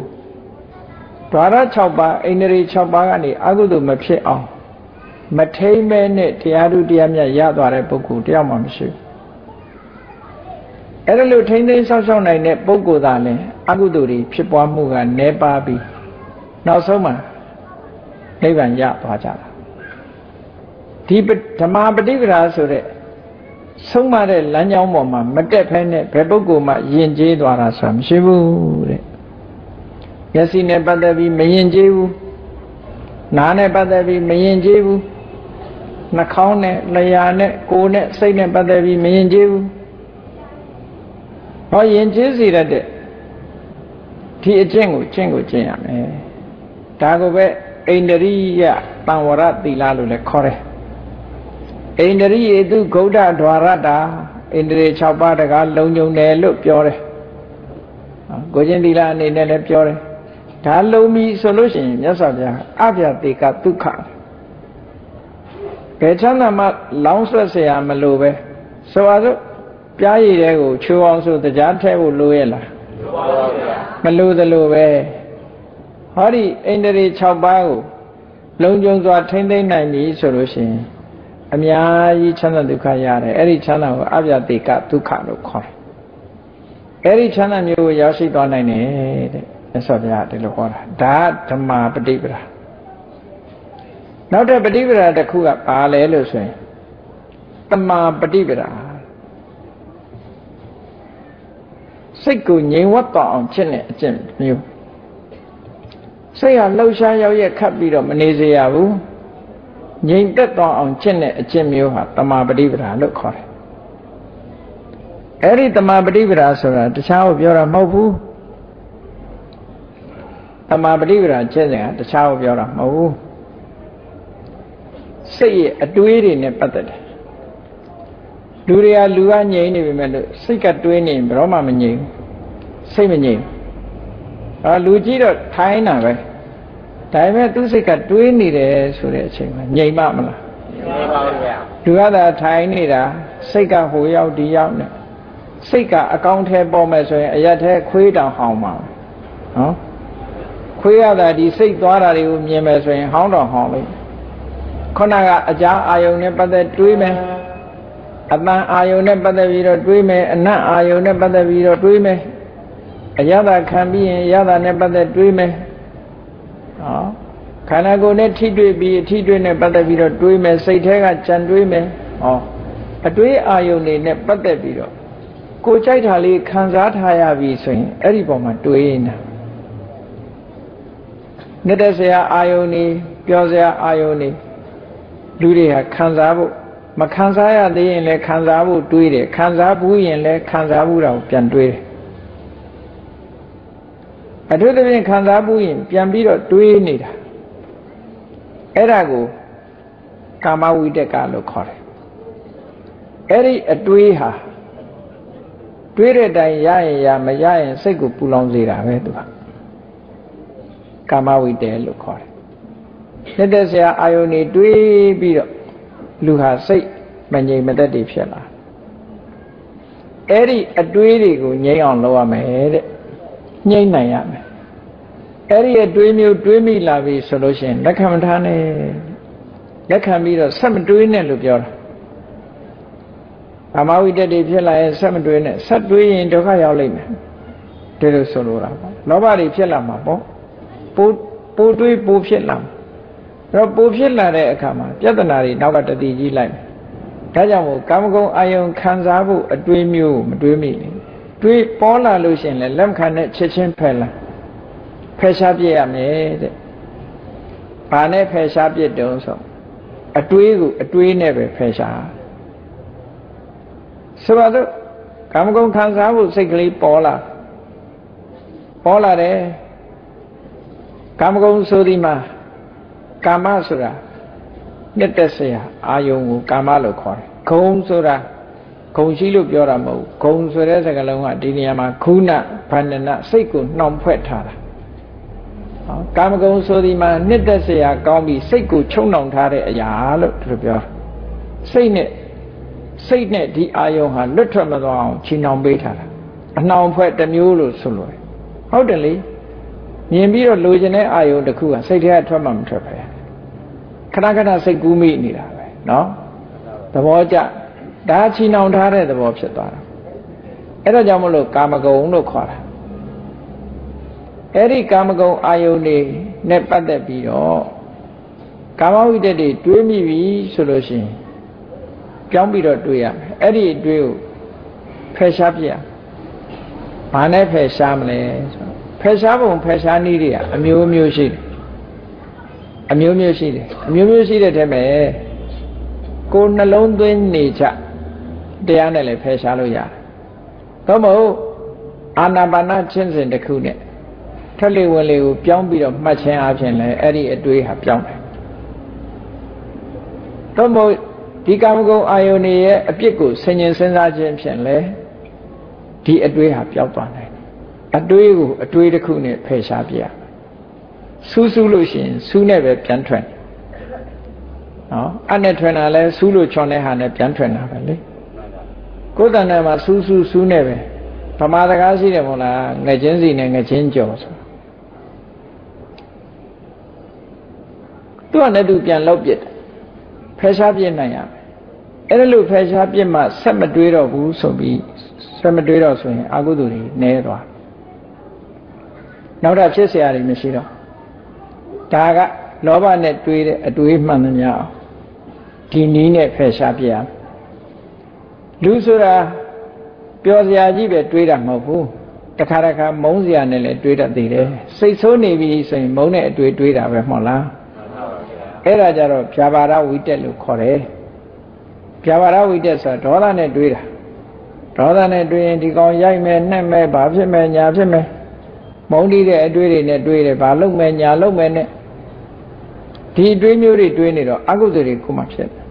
S1: ဓာရ6ပါးအိန္ဒြေ6ပါးကနေအကုသိုလ်မဖြစ်အောင်မထိမ့်မဲနဲ့တရားဓုတရားမြတ်ရသွားတဲ့ပုဂ္ဂိုလ်တယောက်မှမရှိဘူး အဲ့ဒါလို့ထိမ့်သိမ်းဆောက်ရှောက်နိုင်တဲ့ပုဂ္ဂိုလ်သားလည်းအကုသိုလ်တွေဖြစ်ပွားမှုကနည်းပါးပြီးနောက်ဆုံးမှာနိဗ္ဗာန်ရသွားကြတာဒီဓမ္မပฏิပဒါဆိုတဲ့ဆုံးမတဲ့လမ်းကြောင်းပေါ်မှာမတက်ဖဲနဲ့ဘယ်ပုဂ္ဂိုလ်မှယဉ်ကျေးသွားတာဆိုတာမရှိဘူးတဲ့မျက်စိနဲ့ပတ်သက်ပြီးမယဉ်ကျေးဘူးနားနဲ့ပတ်သက်ပြီးမယဉ်ကျေးဘူးနှာခေါင်းနဲ့လျှာနဲ့ကိုယ်နဲ့စိတ်နဲ့ပတ်သက်ပြီးမယဉ်ကျေးဘူး ဟောယဉ်ကျေးစေရတဲ့ဒီအကျင့်ကိုကျင့်ကိုကျင့်ရမယ်ဒါကိုပဲအိန္ဒြိယတံဝရသီလလို့လည်းခေါ်တယ် ဣန္ဒြိယေတုဂௌဒဒွါရတာဣန္ဒြေ6ပါးတကားလုံုံတယ်လို့ပြောတယ်ကိုချင်းသီလအနေနဲ့လည်းပြောတယ်ဒါလုံပြီဆိုလို့ရှိရင်မြတ်စွာဘုရားအပြတေကဒုက္ခဘယ်ချမ်းသာမှလောင်းဆွက်เสียမလို့ပဲဆိုပါစို့ ပြားရည်တဲ့ကိုချိုးအောင်ဆိုတရားထဲဖို့လိုရဲ့လားမလိုသလိုပဲဟောဒီအိန္ဒြေ6ပါးကိုလုံခြုံစွာထိမ့်သိမ့်နိုင်ပြီဆိုလို့ရှိရင်အများကြီးချမ်းသာဒုက္ခရတယ်အဲ့ဒီချမ်းသာကိုအပြတေကဒုက္ခလို့ခေါ်တယ်အဲ့ဒီချမ်းသာမျိုးကိုရောက်ရှိသွားနိုင်တယ်တဲ့မြတ်စွာဘုရားဒီလိုဟောတာဒါဓမ္မာပฏิပဒါနောက်တဲ့ပฏิပဒါတစ်ခုကဘာလဲလို့ဆိုရင်တမာပฏิပဒါ စိတ်ကိုငြိမ်ဝတ်တော့အောင်ဖြစ်နေအကျင့်မျိုးစိတ်ဟာလှုပ်ရှားရောက်ရက်ခတ်ပြီးတော့မနေစေရဘူးငြိမ်သက်တော့အောင်ကျင့်တဲ့အကျင့်မျိုးဟာတမာပฏิပဒါလို့ခေါ်တယ်အဲ့ဒီတမာပฏิပဒါဆိုတာတခြားကိုပြောတာမဟုတ်ဘူးတမာပฏิပဒါကျင့်စဉ်ကတခြားကိုပြောတာမဟုတ်ဘူးစိတ်ရဲ့အတွေးတွေနဲ့ပတ်သက်တယ် လူတွေကလူကငြိမ်နေပြီမဲ့လို့စိတ်ကတွေးနေဘယ်တော့မှမငြိမ်စိတ်မငြိမ်အာလူကြီးတော့ထိုင်းတာပဲဒါပေမဲ့သူစိတ်ကတွေးနေတယ်ဆိုတဲ့အချိန်မှာငြိမ်မမလားငြိမ်ပါဘူးဗျာလူကသာထိုင်နေတာစိတ်ကဟိုရောက်ဒီရောက်နေစိတ်ကအကောင့်ထဲပေါ်မယ်ဆိုရင်အရက်ထဲခွေးတောင်ဟောင်းပါနော်ခွေးရတာဒီစိတ်သွားတာတွေကိုမြင်မယ်ဆိုရင်ဟောင်းတော်ဟောင်းလိုက်ခုနကအကြာအာယုန်နဲ့ပတ်သက်တွေးမယ် အတန်အာယုန်နဲ့ပတ်သက်ပြီးတော့တွေးမယ်အနတ်အာယုန်နဲ့ပတ်သက်ပြီးတော့တွေးမယ်အရသာခံပြီးရင်ရသာနဲ့ပတ်သက်တွေးမယ်ဟောခန္ဓာကိုယ်နဲ့ထိတွေ့ပြီးအထိတွေ့နဲ့ပတ်သက်ပြီးတော့တွေးမယ်စိတ်ထဲကကြံတွေးမယ်ဟောအတွေးအာယုန်တွေနဲ့ပတ်သက်ပြီးတော့ကိုကြိုက်တာလေးခံစားထားရပြီဆိုရင်အဲ့ဒီပုံမှာတွေးနေတာနေတဲ့ဆရာအာယုန်နေပြောစရာအာယုန်နေလူတွေဟာခံစားဖို့ မခံစားရသေးရင်လည်းခံစားဖို့တွေးတယ်ခံစားဘူးရင်လည်းခံစားဘူးတာကိုပြန်တွေးတယ်အထူးသဖြင့်ခံစားဘူးရင်ပြန်ပြီးတော့တွေးနေတာအဲ့ဒါကိုကာမဝိတက်ကလို့ခေါ်တယ်အဲ့ဒီအတွေးဟာတွေးတဲ့တိုင်ရရင်ရမရရင်စိတ်ကိုပူလောင်စေတာပဲသူကကာမဝိတက်လို့ခေါ်တယ်လက်သက်ဆရာအာယုန်နေတွေးပြီးတော့ လူဟာစိတ်မငြိမ်မသက်တည်ဖြစ်လာအဲ့ဒီအတွေးတွေကိုငြိမ်အောင်လုပ်ရမယ်တဲ့ငြိမ်နိုင်ရမယ်အဲ့ဒီအတွေးမျိုးတွေးမိလာပြီဆိုလို့ရှိရင်လက်ခံမထားနဲ့လက်ခံပြီးတော့ဆက်မတွေးနဲ့လို့ပြောတာအမဝိတ္တတွေဖြစ်လာရင်ဆက်မတွေးနဲ့ဆက်တွေးရင်ဒုက္ခရောက်လိမ့်မယ်ဒီလိုဆိုလိုတာပေါ့လောဘတွေဖြစ်လာမှာပေါ့ပိုပိုတွေးပိုဖြစ်လာမှာအဲ့ တော့ပိုဖြစ်လာတဲ့အခါမှာပြဿနာတွေနောက်ကတတိကြီးလိုက်မယ်ဒါကြောင့်မို့ကာမဂုဏ်အာယုံခံစားဖို့အတွေးမျိုးမတွေးမိနဲ့တွေးပေါ်လာလို့ရှိရင်လည်းလက်ခံတဲ့ချက်ချင်းဖယ်လာဖယ်ရှားပြစ်ရမယ်တဲ့။ဘာနဲ့ဖယ်ရှားပြစ်တုံးဆိုအတွေးကိုအတွေးနဲ့ပဲဖယ်ရှားဆိုတော့ကာမဂုဏ်ခံစားဖို့စိတ်ကလေးပေါ်လာပေါ်လာတယ်ကာမဂုဏ်ဆိုဒီမှာ ကာမဆိုတာနှစ်သက်စရာအာယုံကိုကာမလို့ခေါ်တယ်ဂုံဆိုတာဂုံရှိလို့ပြောတာမဟုတ်ဂုံဆိုတဲ့စကားလုံးကဒီနေရာမှာခုနဗန္ဒနာစိတ်ကိုနှောင်ဖွဲ့ထားတာဟောကာမဂုံဆိုဒီမှာနှစ်သက်စရာကောင်းပြီးစိတ်ကိုချုံနှောင်ထားတဲ့အရာလို့သူပြောစိတ်နဲ့စိတ်နဲ့ဒီအာယုံဟာလွတ်ထွက်မသွားအောင်ချီနှောင်ပေးထားတာအနှောင်ဖွဲ့တစ်မျိုးလို့ဆိုလို့ဟုတ်တယ်လေမြင်ပြီးတော့လိုချင်တဲ့အာယုံတစ်ခုကစိတ်ထဲကထွက်မှမထွက်ပဲ ခဏခဏစိတ်ကူးမိနေတာပဲเนาะသဘောကျဒါချီနှောင်ထားတဲ့သဘောဖြစ်သွားတာအဲ့ဒါကြောင့်မလို့ကာမဂုဏ်လို့ခေါ်တာအဲ့ဒီကာမဂုဏ်အာယုန်တွေနဲ့ပတ်သက်ပြီးတော့ကာမဝိတ္တတွေတွေးမိပြီဆိုလို့ရှိရင်ပြောင်းပြီးတော့တွေးရမယ်အဲ့ဒီတွေးကိုဖယ်ရှားပြရဘာနဲ့ဖယ်ရှားမလဲဆိုဖယ်ရှားပုံဖယ်ရှားနည်းတွေကအမျိုးမျိုးရှိတယ် အမျိုးမျိုးရှိတယ်အမျိုးမျိုးရှိတဲ့တည်းမဲ့ကိုနှလုံးသွင်းနေချတရားနဲ့လည်းဖယ်ရှားလို့ရတယ်သို့မဟုတ်အာနာပါနချင်းစဉ်တစ်ခုနဲ့ထက်လေဝင်လေကိုပြောင်းပြီးတော့မှတ်ခြင်းအပြင်လည်းအဲ့ဒီအတွေးဟာပြောင်းတယ်သို့မဟုတ်ဒီကာမဂုဏ်အာယုန်ရဲ့အပြစ်ကိုဆင်ញင်စဉ်းစားခြင်းဖြင့်လေဒီအတွေးဟာပျောက်သွားနိုင်တယ်အတွေးကိုအတွေးတစ်ခုနဲ့ဖယ်ရှားပြရ စူးစူးလို့ရှိရင်စူးနဲ့ပဲပြန်ထွက်နော်အနဲ့ထွင်တာလဲစူးလို့ချွန်တဲ့ဟာနဲ့ပြန်ထွင်တာပဲလေကိုယ်တဏ္ဍာမှာစူးစူးစူးနဲ့ပဲဗမာစကားရှိတယ်မို့လားငချင်းစီနဲ့ငချင်းကြော်ဆိုသူကလည်းသူပြန်လောက်ပြစ်တယ်ဖယ်ရှားပြစ်နိုင်ရမယ်အဲ့ဒါလို့ဖယ်ရှားပြစ်မှဆက်မတွေးတော့ဘူးဆိုပြီးဆက်မတွေးတော့ဆိုရင်အာဟုသူတွေနဲသွားနောက်တော့ဖြစ်เสียရည်မရှိတော့ ဒါကလောဘနဲ့တွေးတဲ့အတွေးမှန်သမျှအောင်ဒီနည်းနဲ့ဖယ်ရှားပြရလူဆိုတာပျော်စရာကြီးပဲတွေးတာမဟုတ်ဘူးတခါတခါမုန်းစရာနဲ့လည်းတွေးတတ်သေးတယ်စိတ်ဆိုးနေပြီဆိုရင်မုန်းတဲ့အတွေ့တွေးတာပဲမဟုတ်လားအဲ့ဒါကြတော့ဖြာပါရဝိတက်လို့ခေါ်တယ်ဖြာပါရဝိတက်ဆိုတာဒေါသနဲ့တွေးတာဒေါသနဲ့တွေးရင်ဒီကောင်ရိုက်မယ်နှက်မယ်ဘာဖြစ်မယ်ညာဖြစ်မယ်မုန်းတိတဲ့အတွေ့တွေနဲ့တွေးတယ်ဘာလုပ်မယ်ညာလုပ်မယ်နဲ့ ဒီအတွေးမျိုးတွေတွေးနေတော့အကုသိုလ်တွေခုမှဖြစ်တယ်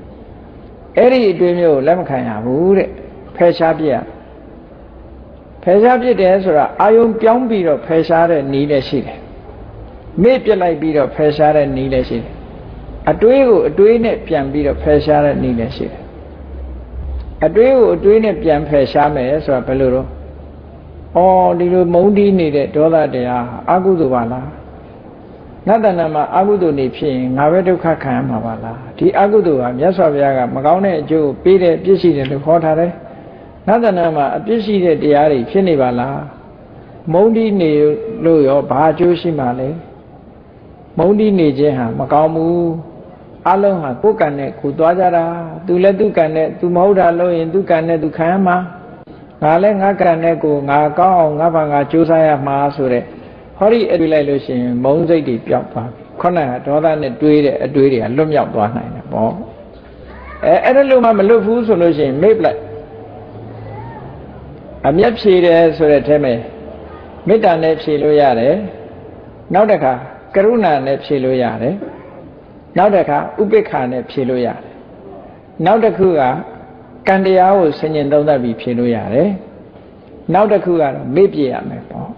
S1: အဲ့ဒီအတွေးမျိုးကိုလက်မခံရဘူးတဲ့ဖယ်ရှားပြရဖယ်ရှားပြတယ်ဆိုတာအာယုံပြောင်းပြီးတော့ဖယ်ရှားတဲ့နည်းလည်းရှိတယ်မေ့ပြစ်လိုက်ပြီးတော့ဖယ်ရှားတဲ့နည်းလည်းရှိတယ်အတွေးကိုအတွေးနဲ့ပြန်ပြီးတော့ဖယ်ရှားတဲ့နည်းလည်းရှိတယ်အတွေးကိုအတွေးနဲ့ပြန်ဖယ်ရှားမယ်ဆိုတာဘယ်လိုတော့ဩဒီလိုမုန်းတီးနေတဲ့ဒေါသတရားအကုသိုလ်ပါလား နတ်တဏ္ဍမှာအကုသိုလ်နေဖြစ်ရင်ငါပဲဒုက္ခခံရမှာပါလားဒီအကုသိုလ်ဟာမြတ်စွာဘုရားကမကောင်းတဲ့အကျိုးကိုပေးတဲ့ပြည့်ရှိတယ်လို့ခေါ်ထားတယ်နတ်တဏ္ဍမှာအပြစ်ရှိတဲ့တရားတွေဖြစ်နေပါလားမုန်းတီးနေလို့ရောဘာအကျိုးရှိမှာလဲမုန်းတီးနေခြင်းဟာမကောင်းဘူးအလုံးဟာကိုယ်ကံနဲ့ကိုသွားကြတာသူလည်းသူကံနဲ့သူမဟုတ်တာလို့ရင်သူကံနဲ့သူခံရမှာငါလည်းငါကံနဲ့ကိုငါကောင်းအောင်ငါဘာငါကြိုးစားရမှာဆိုတဲ့ ဟောဒီအတွေ့လိုက်လို့ရှိရင်မုန်းစိတ်တွေပျောက်သွားပြီခုနကဒေါသနဲ့တွေးတဲ့အတွေးတွေကလွတ်မြောက်သွားနိုင်တယ်ပေါ့အဲအဲ့ဒါလို့မှမလွတ်ဘူးဆိုလို့ရှိရင်မေ့ပလိုက်အမျက်ဖြေတယ်ဆိုတဲ့အဲမှာမေတ္တာနဲ့ဖြေလို့ရတယ်နောက်တစ်ခါကရုဏာနဲ့ဖြေလို့ရတယ်နောက်တစ်ခါဥပိ္ပခာနဲ့ဖြေလို့ရတယ်နောက်တစ်ခုကကံတရားကိုဆင်ញင်သုံးသပ်ပြီးဖြေလို့ရတယ်နောက်တစ်ခုကတော့မေ့ပြရမယ်ပေါ့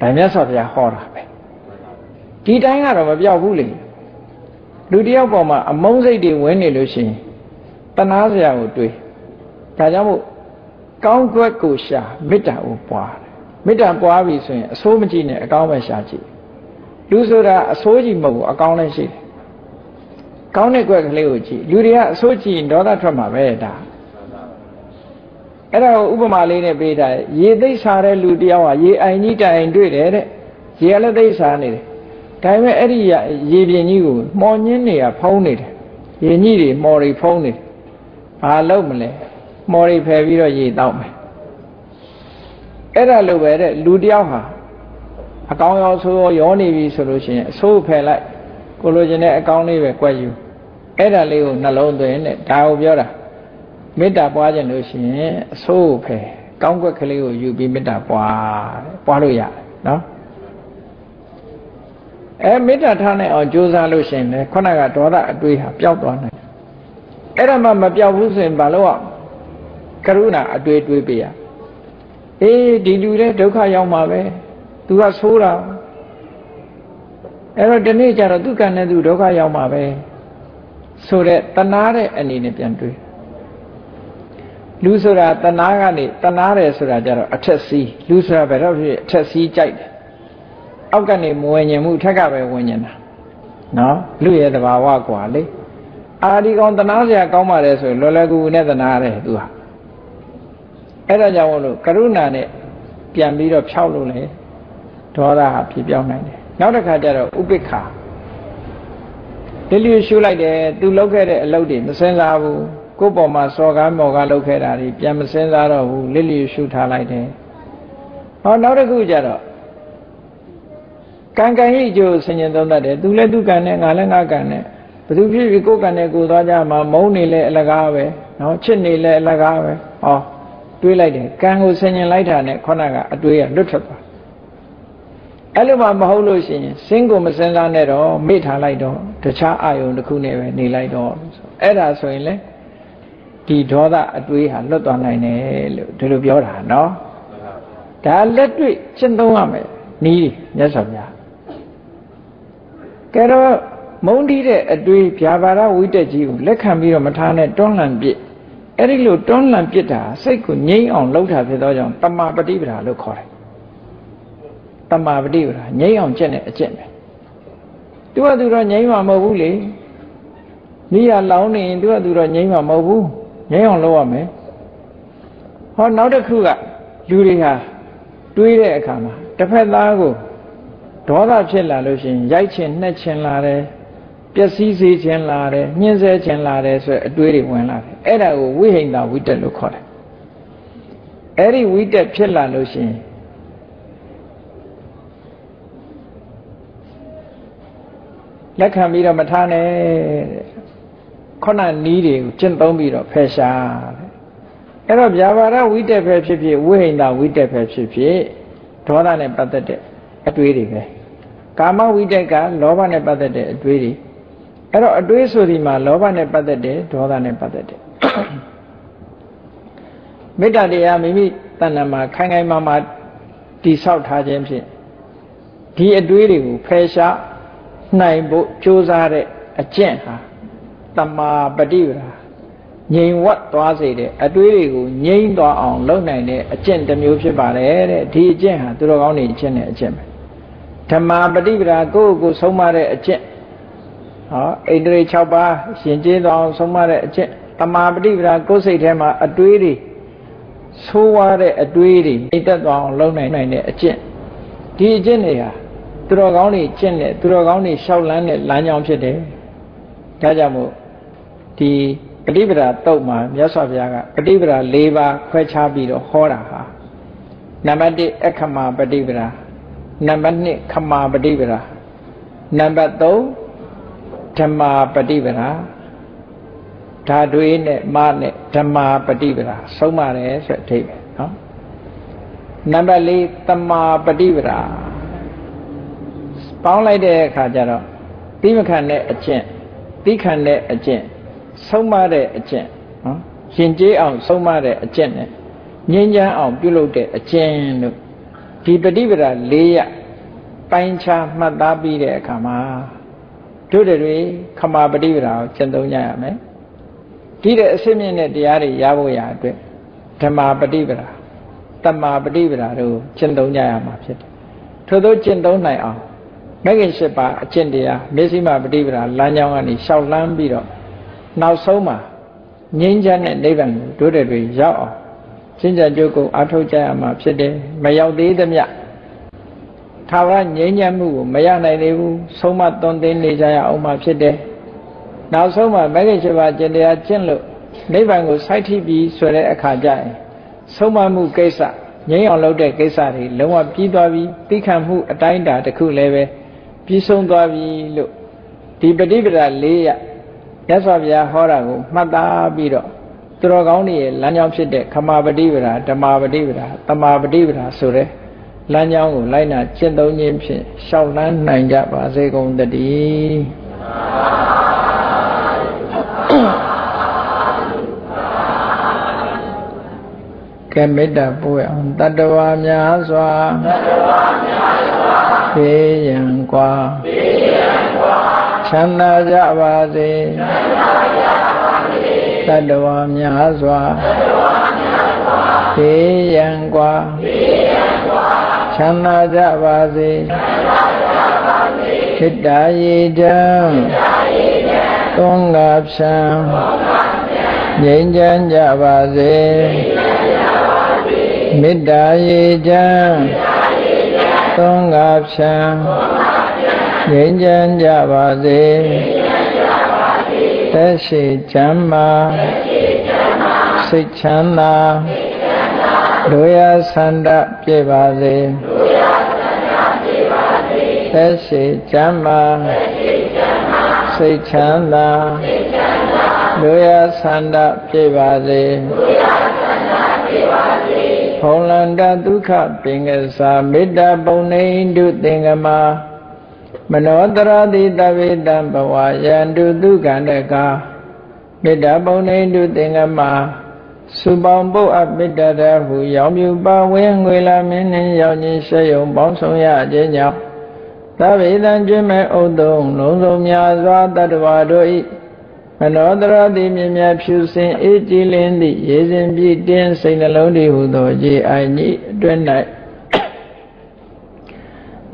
S1: ဒါမြတ်စွာဘုရားဟောတာပဲဒီတိုင်းကတော့မပြောက်ဘူးလေလူတယောက်ပေါ်မှာအမုန်းစိတ်တွေဝင်နေလို့ရှိရင်တနာစရာကိုတွေးဒါကြောင့်မို့ကောင်းကွက်ကိုရှာမေတ္တာကိုပွားတယ်မေတ္တာပွားပြီဆိုရင်အဆိုးမကြည့်နဲ့အကောင်းပဲရှာကြည့်လူဆိုတာအဆိုးကြီးမဟုတ်ဘူးအကောင်းလည်းရှိတယ်ကောင်းတဲ့ကွက်ကလေးကိုကြည့်လူတွေကအဆိုးကြည့်ရင်ဒေါသထွက်မှာပဲဒါ အဲ့ဒါကိုဥပမာလေးနဲ့ပေးတာရေသိပ်စားတဲ့လူတယောက်ဟာရေအိုင်ကြီးတိုင်တွေ့တယ်တဲ့ရေကလည်းသိပ်စားနေတယ်ဒါပေမဲ့အဲ့ဒီရေပြင်ကြီးကိုမှော်ညင်းနေတာဖုံးနေတယ်ရေကြီးတွေမှော်တွေဖုံးနေဘာလုပ်မလဲမှော်တွေဖယ်ပြီးတော့ရေတောက်မယ်အဲ့ဒါလိုပဲတဲ့လူတယောက်ဟာအကောင်ရောဆိုးရောရောနေပြီဆိုလို့ရှိရင်အဆိုးဖယ်လိုက်ကိုလိုချင်တဲ့အကောင်လေးပဲ꿰ယူအဲ့ဒါလေးကိုနှလုံးသွင်းတဲ့ဒါကိုပြောတာ မေတ္တာပွားခြင်းလို့ရှိရင်အဆိုးဖယ်ကောင်းကွက်ကလေးကိုယူပြီးမေတ္တာပွားတဲ့ပွားလို့ရတယ်နော်အဲမေတ္တာထားနိုင်အောင်ကြိုးစားလို့ရှိရင်လည်းခုနကဒေါသအတွေးဟာပျောက်သွားနိုင်အဲ့ဒါမှမပျောက်ဘူးဆိုရင်ဘာလို့อ่ะကရုဏာအတွေးတွေးပေးရအေးဒီလူတဲ့ဒုက္ခရောက်မှာပဲသူကဆိုးတာအဲ့တော့ဒီနေ့ကျတော့သူကံနဲ့သူဒုက္ခရောက်မှာပဲဆိုတဲ့တဏှာတဲ့အနေနဲ့ပြန်တွေး လူဆိုတာတဏှာကနေတဏှာတယ်ဆိုတာကြတော့အထက်စီးလူဆိုတာဘယ်တော့ဖြစ်အထက်စီးကြိုက်တယ်အောက်ကနေမဝင်ញင်မှုထက်ကပဲဝင်ញင်တာနော်လူရဲ့သဘာဝကွာလေအာဒီကောင်တဏှာစရာကောင်းပါတယ်ဆိုရင်လောလကူနဲ့တဏှာတယ်သူဟာအဲ့ဒါကြောင့်မို့လို့ကရုဏာနဲ့ပြန်ပြီးတော့ဖြောက်လို့လေဒေါသဟာဖြစ်ပြောင်းနိုင်တယ်နောက်တစ်ခါကျတော့ဥပိ္ပခာတလူရှုလိုက်တယ်သူလောက်ခဲ့တဲ့အလုပ်တွေမစင်စားဘူး ကိုယ့်ပေါ်မှာစော်ကားမော်ကားလုပ်ခဲ့တာတွေပြန်မစင်စားတော့ဘူးလစ်လျရှုထားလိုက်တယ်ဟောနောက်တစ်ခုကျတော့ကံကံရဲ့အကျိုးဆင်ញင်သုံးတတ်တယ်သူလည်းသူကံနဲ့ငါလည်းငါကံနဲ့ဘသူဖြစ်ဖြစ်ကိုယ်ကံနဲ့ကိုယ်သွားကြမှာမုန်းနေလဲအလကားပဲနော်ချစ်နေလဲအလကားပဲဟောတွေးလိုက်တယ်ကံကိုဆင်ញင်လိုက်တာနဲ့ခုနကအတွေးကလွတ်ထွက်သွားအဲ့လိုမှမဟုတ်လို့ရှိရင်စင်းကိုမစင်စားနဲ့တော့မေ့ထားလိုက်တော့တခြားအာယုံတစ်ခုနဲ့ပဲနေလိုက်တော့အဲ့ဒါဆိုရင်လေ ဒီဒေါသအတွေးဟာလွတ်သွားနိုင်တယ်လို့ဒီလိုပြောတာနော်ဒါလက်တွေ့ရှင်းသုံးရမယ်နီးမြတ်စွာဘုရားကဲတော့မုန်းတီးတဲ့အတွေးဗျာပါဒဝိတက်ကြီးကိုလက်ခံပြီးတော့မထားနဲ့တွန်းလှန်ပစ်အဲ့ဒီလိုတွန်းလှန်ပစ်တာစိတ်ကိုငြိမ့်အောင်လှုပ်တာဖြစ်သောကြောင့်တမာပฏิပဒါလို့ခေါ်တယ်တမာပฏิပဒါငြိမ့်အောင်ကျင့်တဲ့အကျင့်ပဲသူကသူတော့ငြိမ့်မှာမဟုတ်ဘူးလေမိရလောင်းနေရင်သူကသူတော့ငြိမ့်မှာမဟုတ်ဘူး ငြိမ့်အောင်လုပ်ရမယ်ဟောနောက်တစ်ခုကလူတွေဟာတွေးတဲ့အခါမှာတစ်ဖက်သားကိုဒေါသဖြစ်လာလို့ရှိရင်ရိုက်ချင်နှက်ချင်လာတယ်ပျက်စီးစေခြင်းလာတယ်ညှင်းဆဲခြင်းလာတယ်ဆိုအတွေးတွေဝင်လာတယ်အဲ့ဒါကိုဝိဟိန္ဒဝိတက်လို့ခေါ်တယ်အဲ့ဒီဝိတက်ဖြစ်လာလို့ရှိရင်လက်ခံပြီးတော့မထားနဲ့ ခုနနီးတွေကိုကျင့်သုံးပြီးတော့ဖယ်ရှားအဲ့တော့ဗျာပါဒဝိတက်ပဲဖြစ်ဖြစ်ဝိဟိန္ဒဝိတက်ပဲဖြစ်ဖြစ်ဒေါသနဲ့ပတ်သက်တဲ့အတွေးတွေပဲကာမဝိတက်ကလောဘနဲ့ပတ်သက်တဲ့အတွေးတွေအဲ့တော့အတွေးဆိုဒီမှာလောဘနဲ့ပတ်သက်တယ်ဒေါသနဲ့ပတ်သက်တယ်မေတ္တာတရားမိမိတဏ္ဍာမှာခိုင်ခိုင်မာမာတိဆောက်ထားခြင်းဖြင့်ဒီအတွေးတွေကိုဖယ်ရှားနိုင်ဖို့ကြိုးစားတဲ့အကျင့်ဟာ တမာပฏิပဒါငြိမ်ဝတ်သွားစေတဲ့အတွေးတွေကိုငြိမ်သွားအောင်လုပ်နိုင်တဲ့အကျင့်တစ်မျိုးဖြစ်ပါတယ်တဲ့ဒီအကျင့်ဟာသူတော်ကောင်းတွေအကျင့်နဲ့အကျင့်ပဲဓမ္မာပฏิပဒါကိုယ့်ကိုယ်ဆုံးမတဲ့အကျင့်ဟောဣန္ဒြေ6ပါးရှင်ကျေးသွားအောင်ဆုံးမတဲ့အကျင့်တမာပฏิပဒါကိုယ်စိတ်ထဲမှာအတွေးတွေဆိုးဝါးတဲ့အတွေးတွေနှိမ့်သက်သွားအောင်လုပ်နိုင်နိုင်တဲ့အကျင့်ဒီအကျင့်တွေဟာသူတော်ကောင်းတွေကျင့်တဲ့သူတော်ကောင်းတွေရှောက်လန်းတဲ့လမ်းကြောင်းဖြစ်တယ်ဒါကြောင့်မို့ ဒီပฏิပဒါတုတ်မှာမြတ်စွာဘုရားကပฏิပဒါ၄ပါးခွဲခြားပြီးတော့ဟောတာဟာနံပါတ်1အခမပฏิပဒါနံပါတ်2ခမာပฏิပဒါနံပါတ်3ဓမ္မာပฏิပဒါဓာတွေနဲ့မနဲ့ဓမ္မာပฏิပဒါဆုံးပါတယ်ဆိုတဲ့အဓိပ္ပာယ်နော်နံပါတ်4တမာပฏิပဒါပေါင်းလိုက်တဲ့အခါကျတော့တိမခံတဲ့အကျင့်တိခံတဲ့အကျင့် ဆုံးမတဲ့အကျင့်နော်ရှင်ကျေးအောင်ဆုံးမတဲ့အကျင့်နဲ့ငြိမ်းချမ်းအောင်ပြုလုပ်တဲ့အကျင့်တို့ဒီပฏิပဒါ၄ရပိုင်းခြားမှတ်သားပြီးတဲ့အခါမှာတို့တွေခမာပฏิပဒါကိုကျင့်သုံးကြရမယ်ဒီတဲ့အစစ်မြင့်တဲ့တရားတွေရဖို့ရအတွက်ဓမ္မာပฏิပဒါတမ္မာပฏิပဒါတို့ကျင့်သုံးကြရမှာဖြစ်တယ်ထို့သောကျင့်သုံးနိုင်အောင်မဂ္ဂင်၈ပါးအကျင့်တရားမျက်စိမပฏิပဒါလမ်းကြောင်းကနေရှောက်လန်းပြီးတော့ နောက်ဆုံးမှာငြိမ်းချမ်းတဲ့နိဗ္ဗာန်ကိုတို့တွေရောက်အောင်ရှင်းကြကြုတ်ကိုအထောက်ကြရမှာဖြစ်တယ်မရောက်သေးသမျှထာဝရငြိမ်းချမ်းမှုကိုမရနိုင်သေးဘူးဆုံးမသွန်သင်နေကြရအောင်မှာဖြစ်တယ်နောက်ဆုံးမှာမဂ္ဂင်၈ပါးကျင့်တရားကျင့်လို့နိဗ္ဗာန်ကိုစိုက်ထိပြီးဆိုတဲ့အခါကျရင်ဆုံးမမှုကိစ္စငြိမ်းအောင်လုပ်တဲ့ကိစ္စတွေလုံးဝပြီးသွားပြီသိခံမှုအတိုင်းအတာတစ်ခုလည်းပဲပြီးဆုံးသွားပြီလို့ဒီပฏิပဒါ၄ရမြ တ်စွာဘုရားဟောတာကိုမှတ်သားပြီးတော့သူတော်ကောင်းတွေရဲ့လမ်းကြောင်းဖြစ်တဲ့ခမာပฏิပဒါဓမ္မာပฏิပဒါတမာပฏิပဒါဆိုတဲ့လမ်းကြောင်းကိုလိုက်နာကျင့်သုံးခြင်းဖြင့်ရှောက်လန်းနိုင်ကြပါစေကုန်သတည်းကဲမေတ္တာပို့အောင်တတဝါများစွာတတဝါများစွာဖေးရန်กว่าဖေးရန်กว่า ချမ်းသာကြပါစေချမ်းသာကြပါစေတတဝါများစွာတတဝါများစွာဖေးရန်กว่าဖေးရန်กว่าချမ်းသာကြပါစေချမ်းသာကြပါစေခိတ္တယေတံခိတ္တယေတံသုံးငါဖြံသုံးငါဖြံငြိမ်းချမ်းကြပါစေငြိမ်းချမ်းကြပါစေမေတ္တာယေတံမေတ္တာယေတံသုံးငါဖြံသုံး ငါငြိမ်းချမ်းကြပါစေသက်ရှိချမ်းမာစိတ်ချမ်းသာတို့ရဆန္ဒပြည့်ပါစေသက်ရှိချမ်းမာစိတ်ချမ်းသာတို့ရဆန္ဒပြည့်ပါစေဖုံလန္တဒုက္ခပင်ကစားမေတ္တာပုံနေတုသင်္ကမာ မနောတရတိတဝေတံဘဝယန္တုဒုက္ခန္တကာမေတ္တာပုံနေတုသင်္ကမစုပေါင်းပုတ်အပ်မေတ္တာတဟုရောင်မြူပါဝင်းငွေလာမင်းနှင်းရောင်ချင်းရှေယုံပေါင်းဆောင်ရခြင်းကြောင့်သဗ္ဗေတံကျွမဲ့ဥဒ္ဒုံလုံးစုံများစွာတတ္တဝါတို့ဤမနောတရတိမြင်မြဖြူစင်အေးကြည်လင်းသည့်ရေစဉ်ပြည့်တင်းစိတ်နှလုံးတည်ဟုသောရေအိုင်ကြီးအတွင်း၌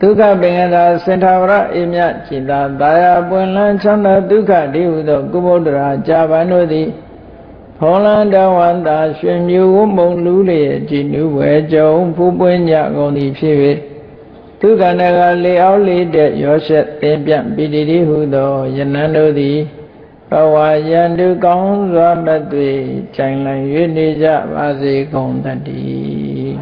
S1: ဒုက္ခပင်ကသာစင်ထာဝရအိမြจิตာတာယာပွင့်လန်းချမ်းသာဒုက္ခတိဟုသောကုဗုဒ္ဓရာကြာပန်တို့သည်ဖောလန္တဝန္တာရွှင်မြူဝမုံလူလျက်ကြည်နူးဝဲကြုံဖူးပွင့်ညကုန်သည်ဖြစ်၍ဒုက္ခနကလေအောင်လေးတဲ့ရောရှက်သင်ပြပိတိတိဟုသောယနန္တို့သည်ဘဝယန္တုကောင်းစွာမသွေခြင်လံ၍နေကြပါစေကုန်တည်း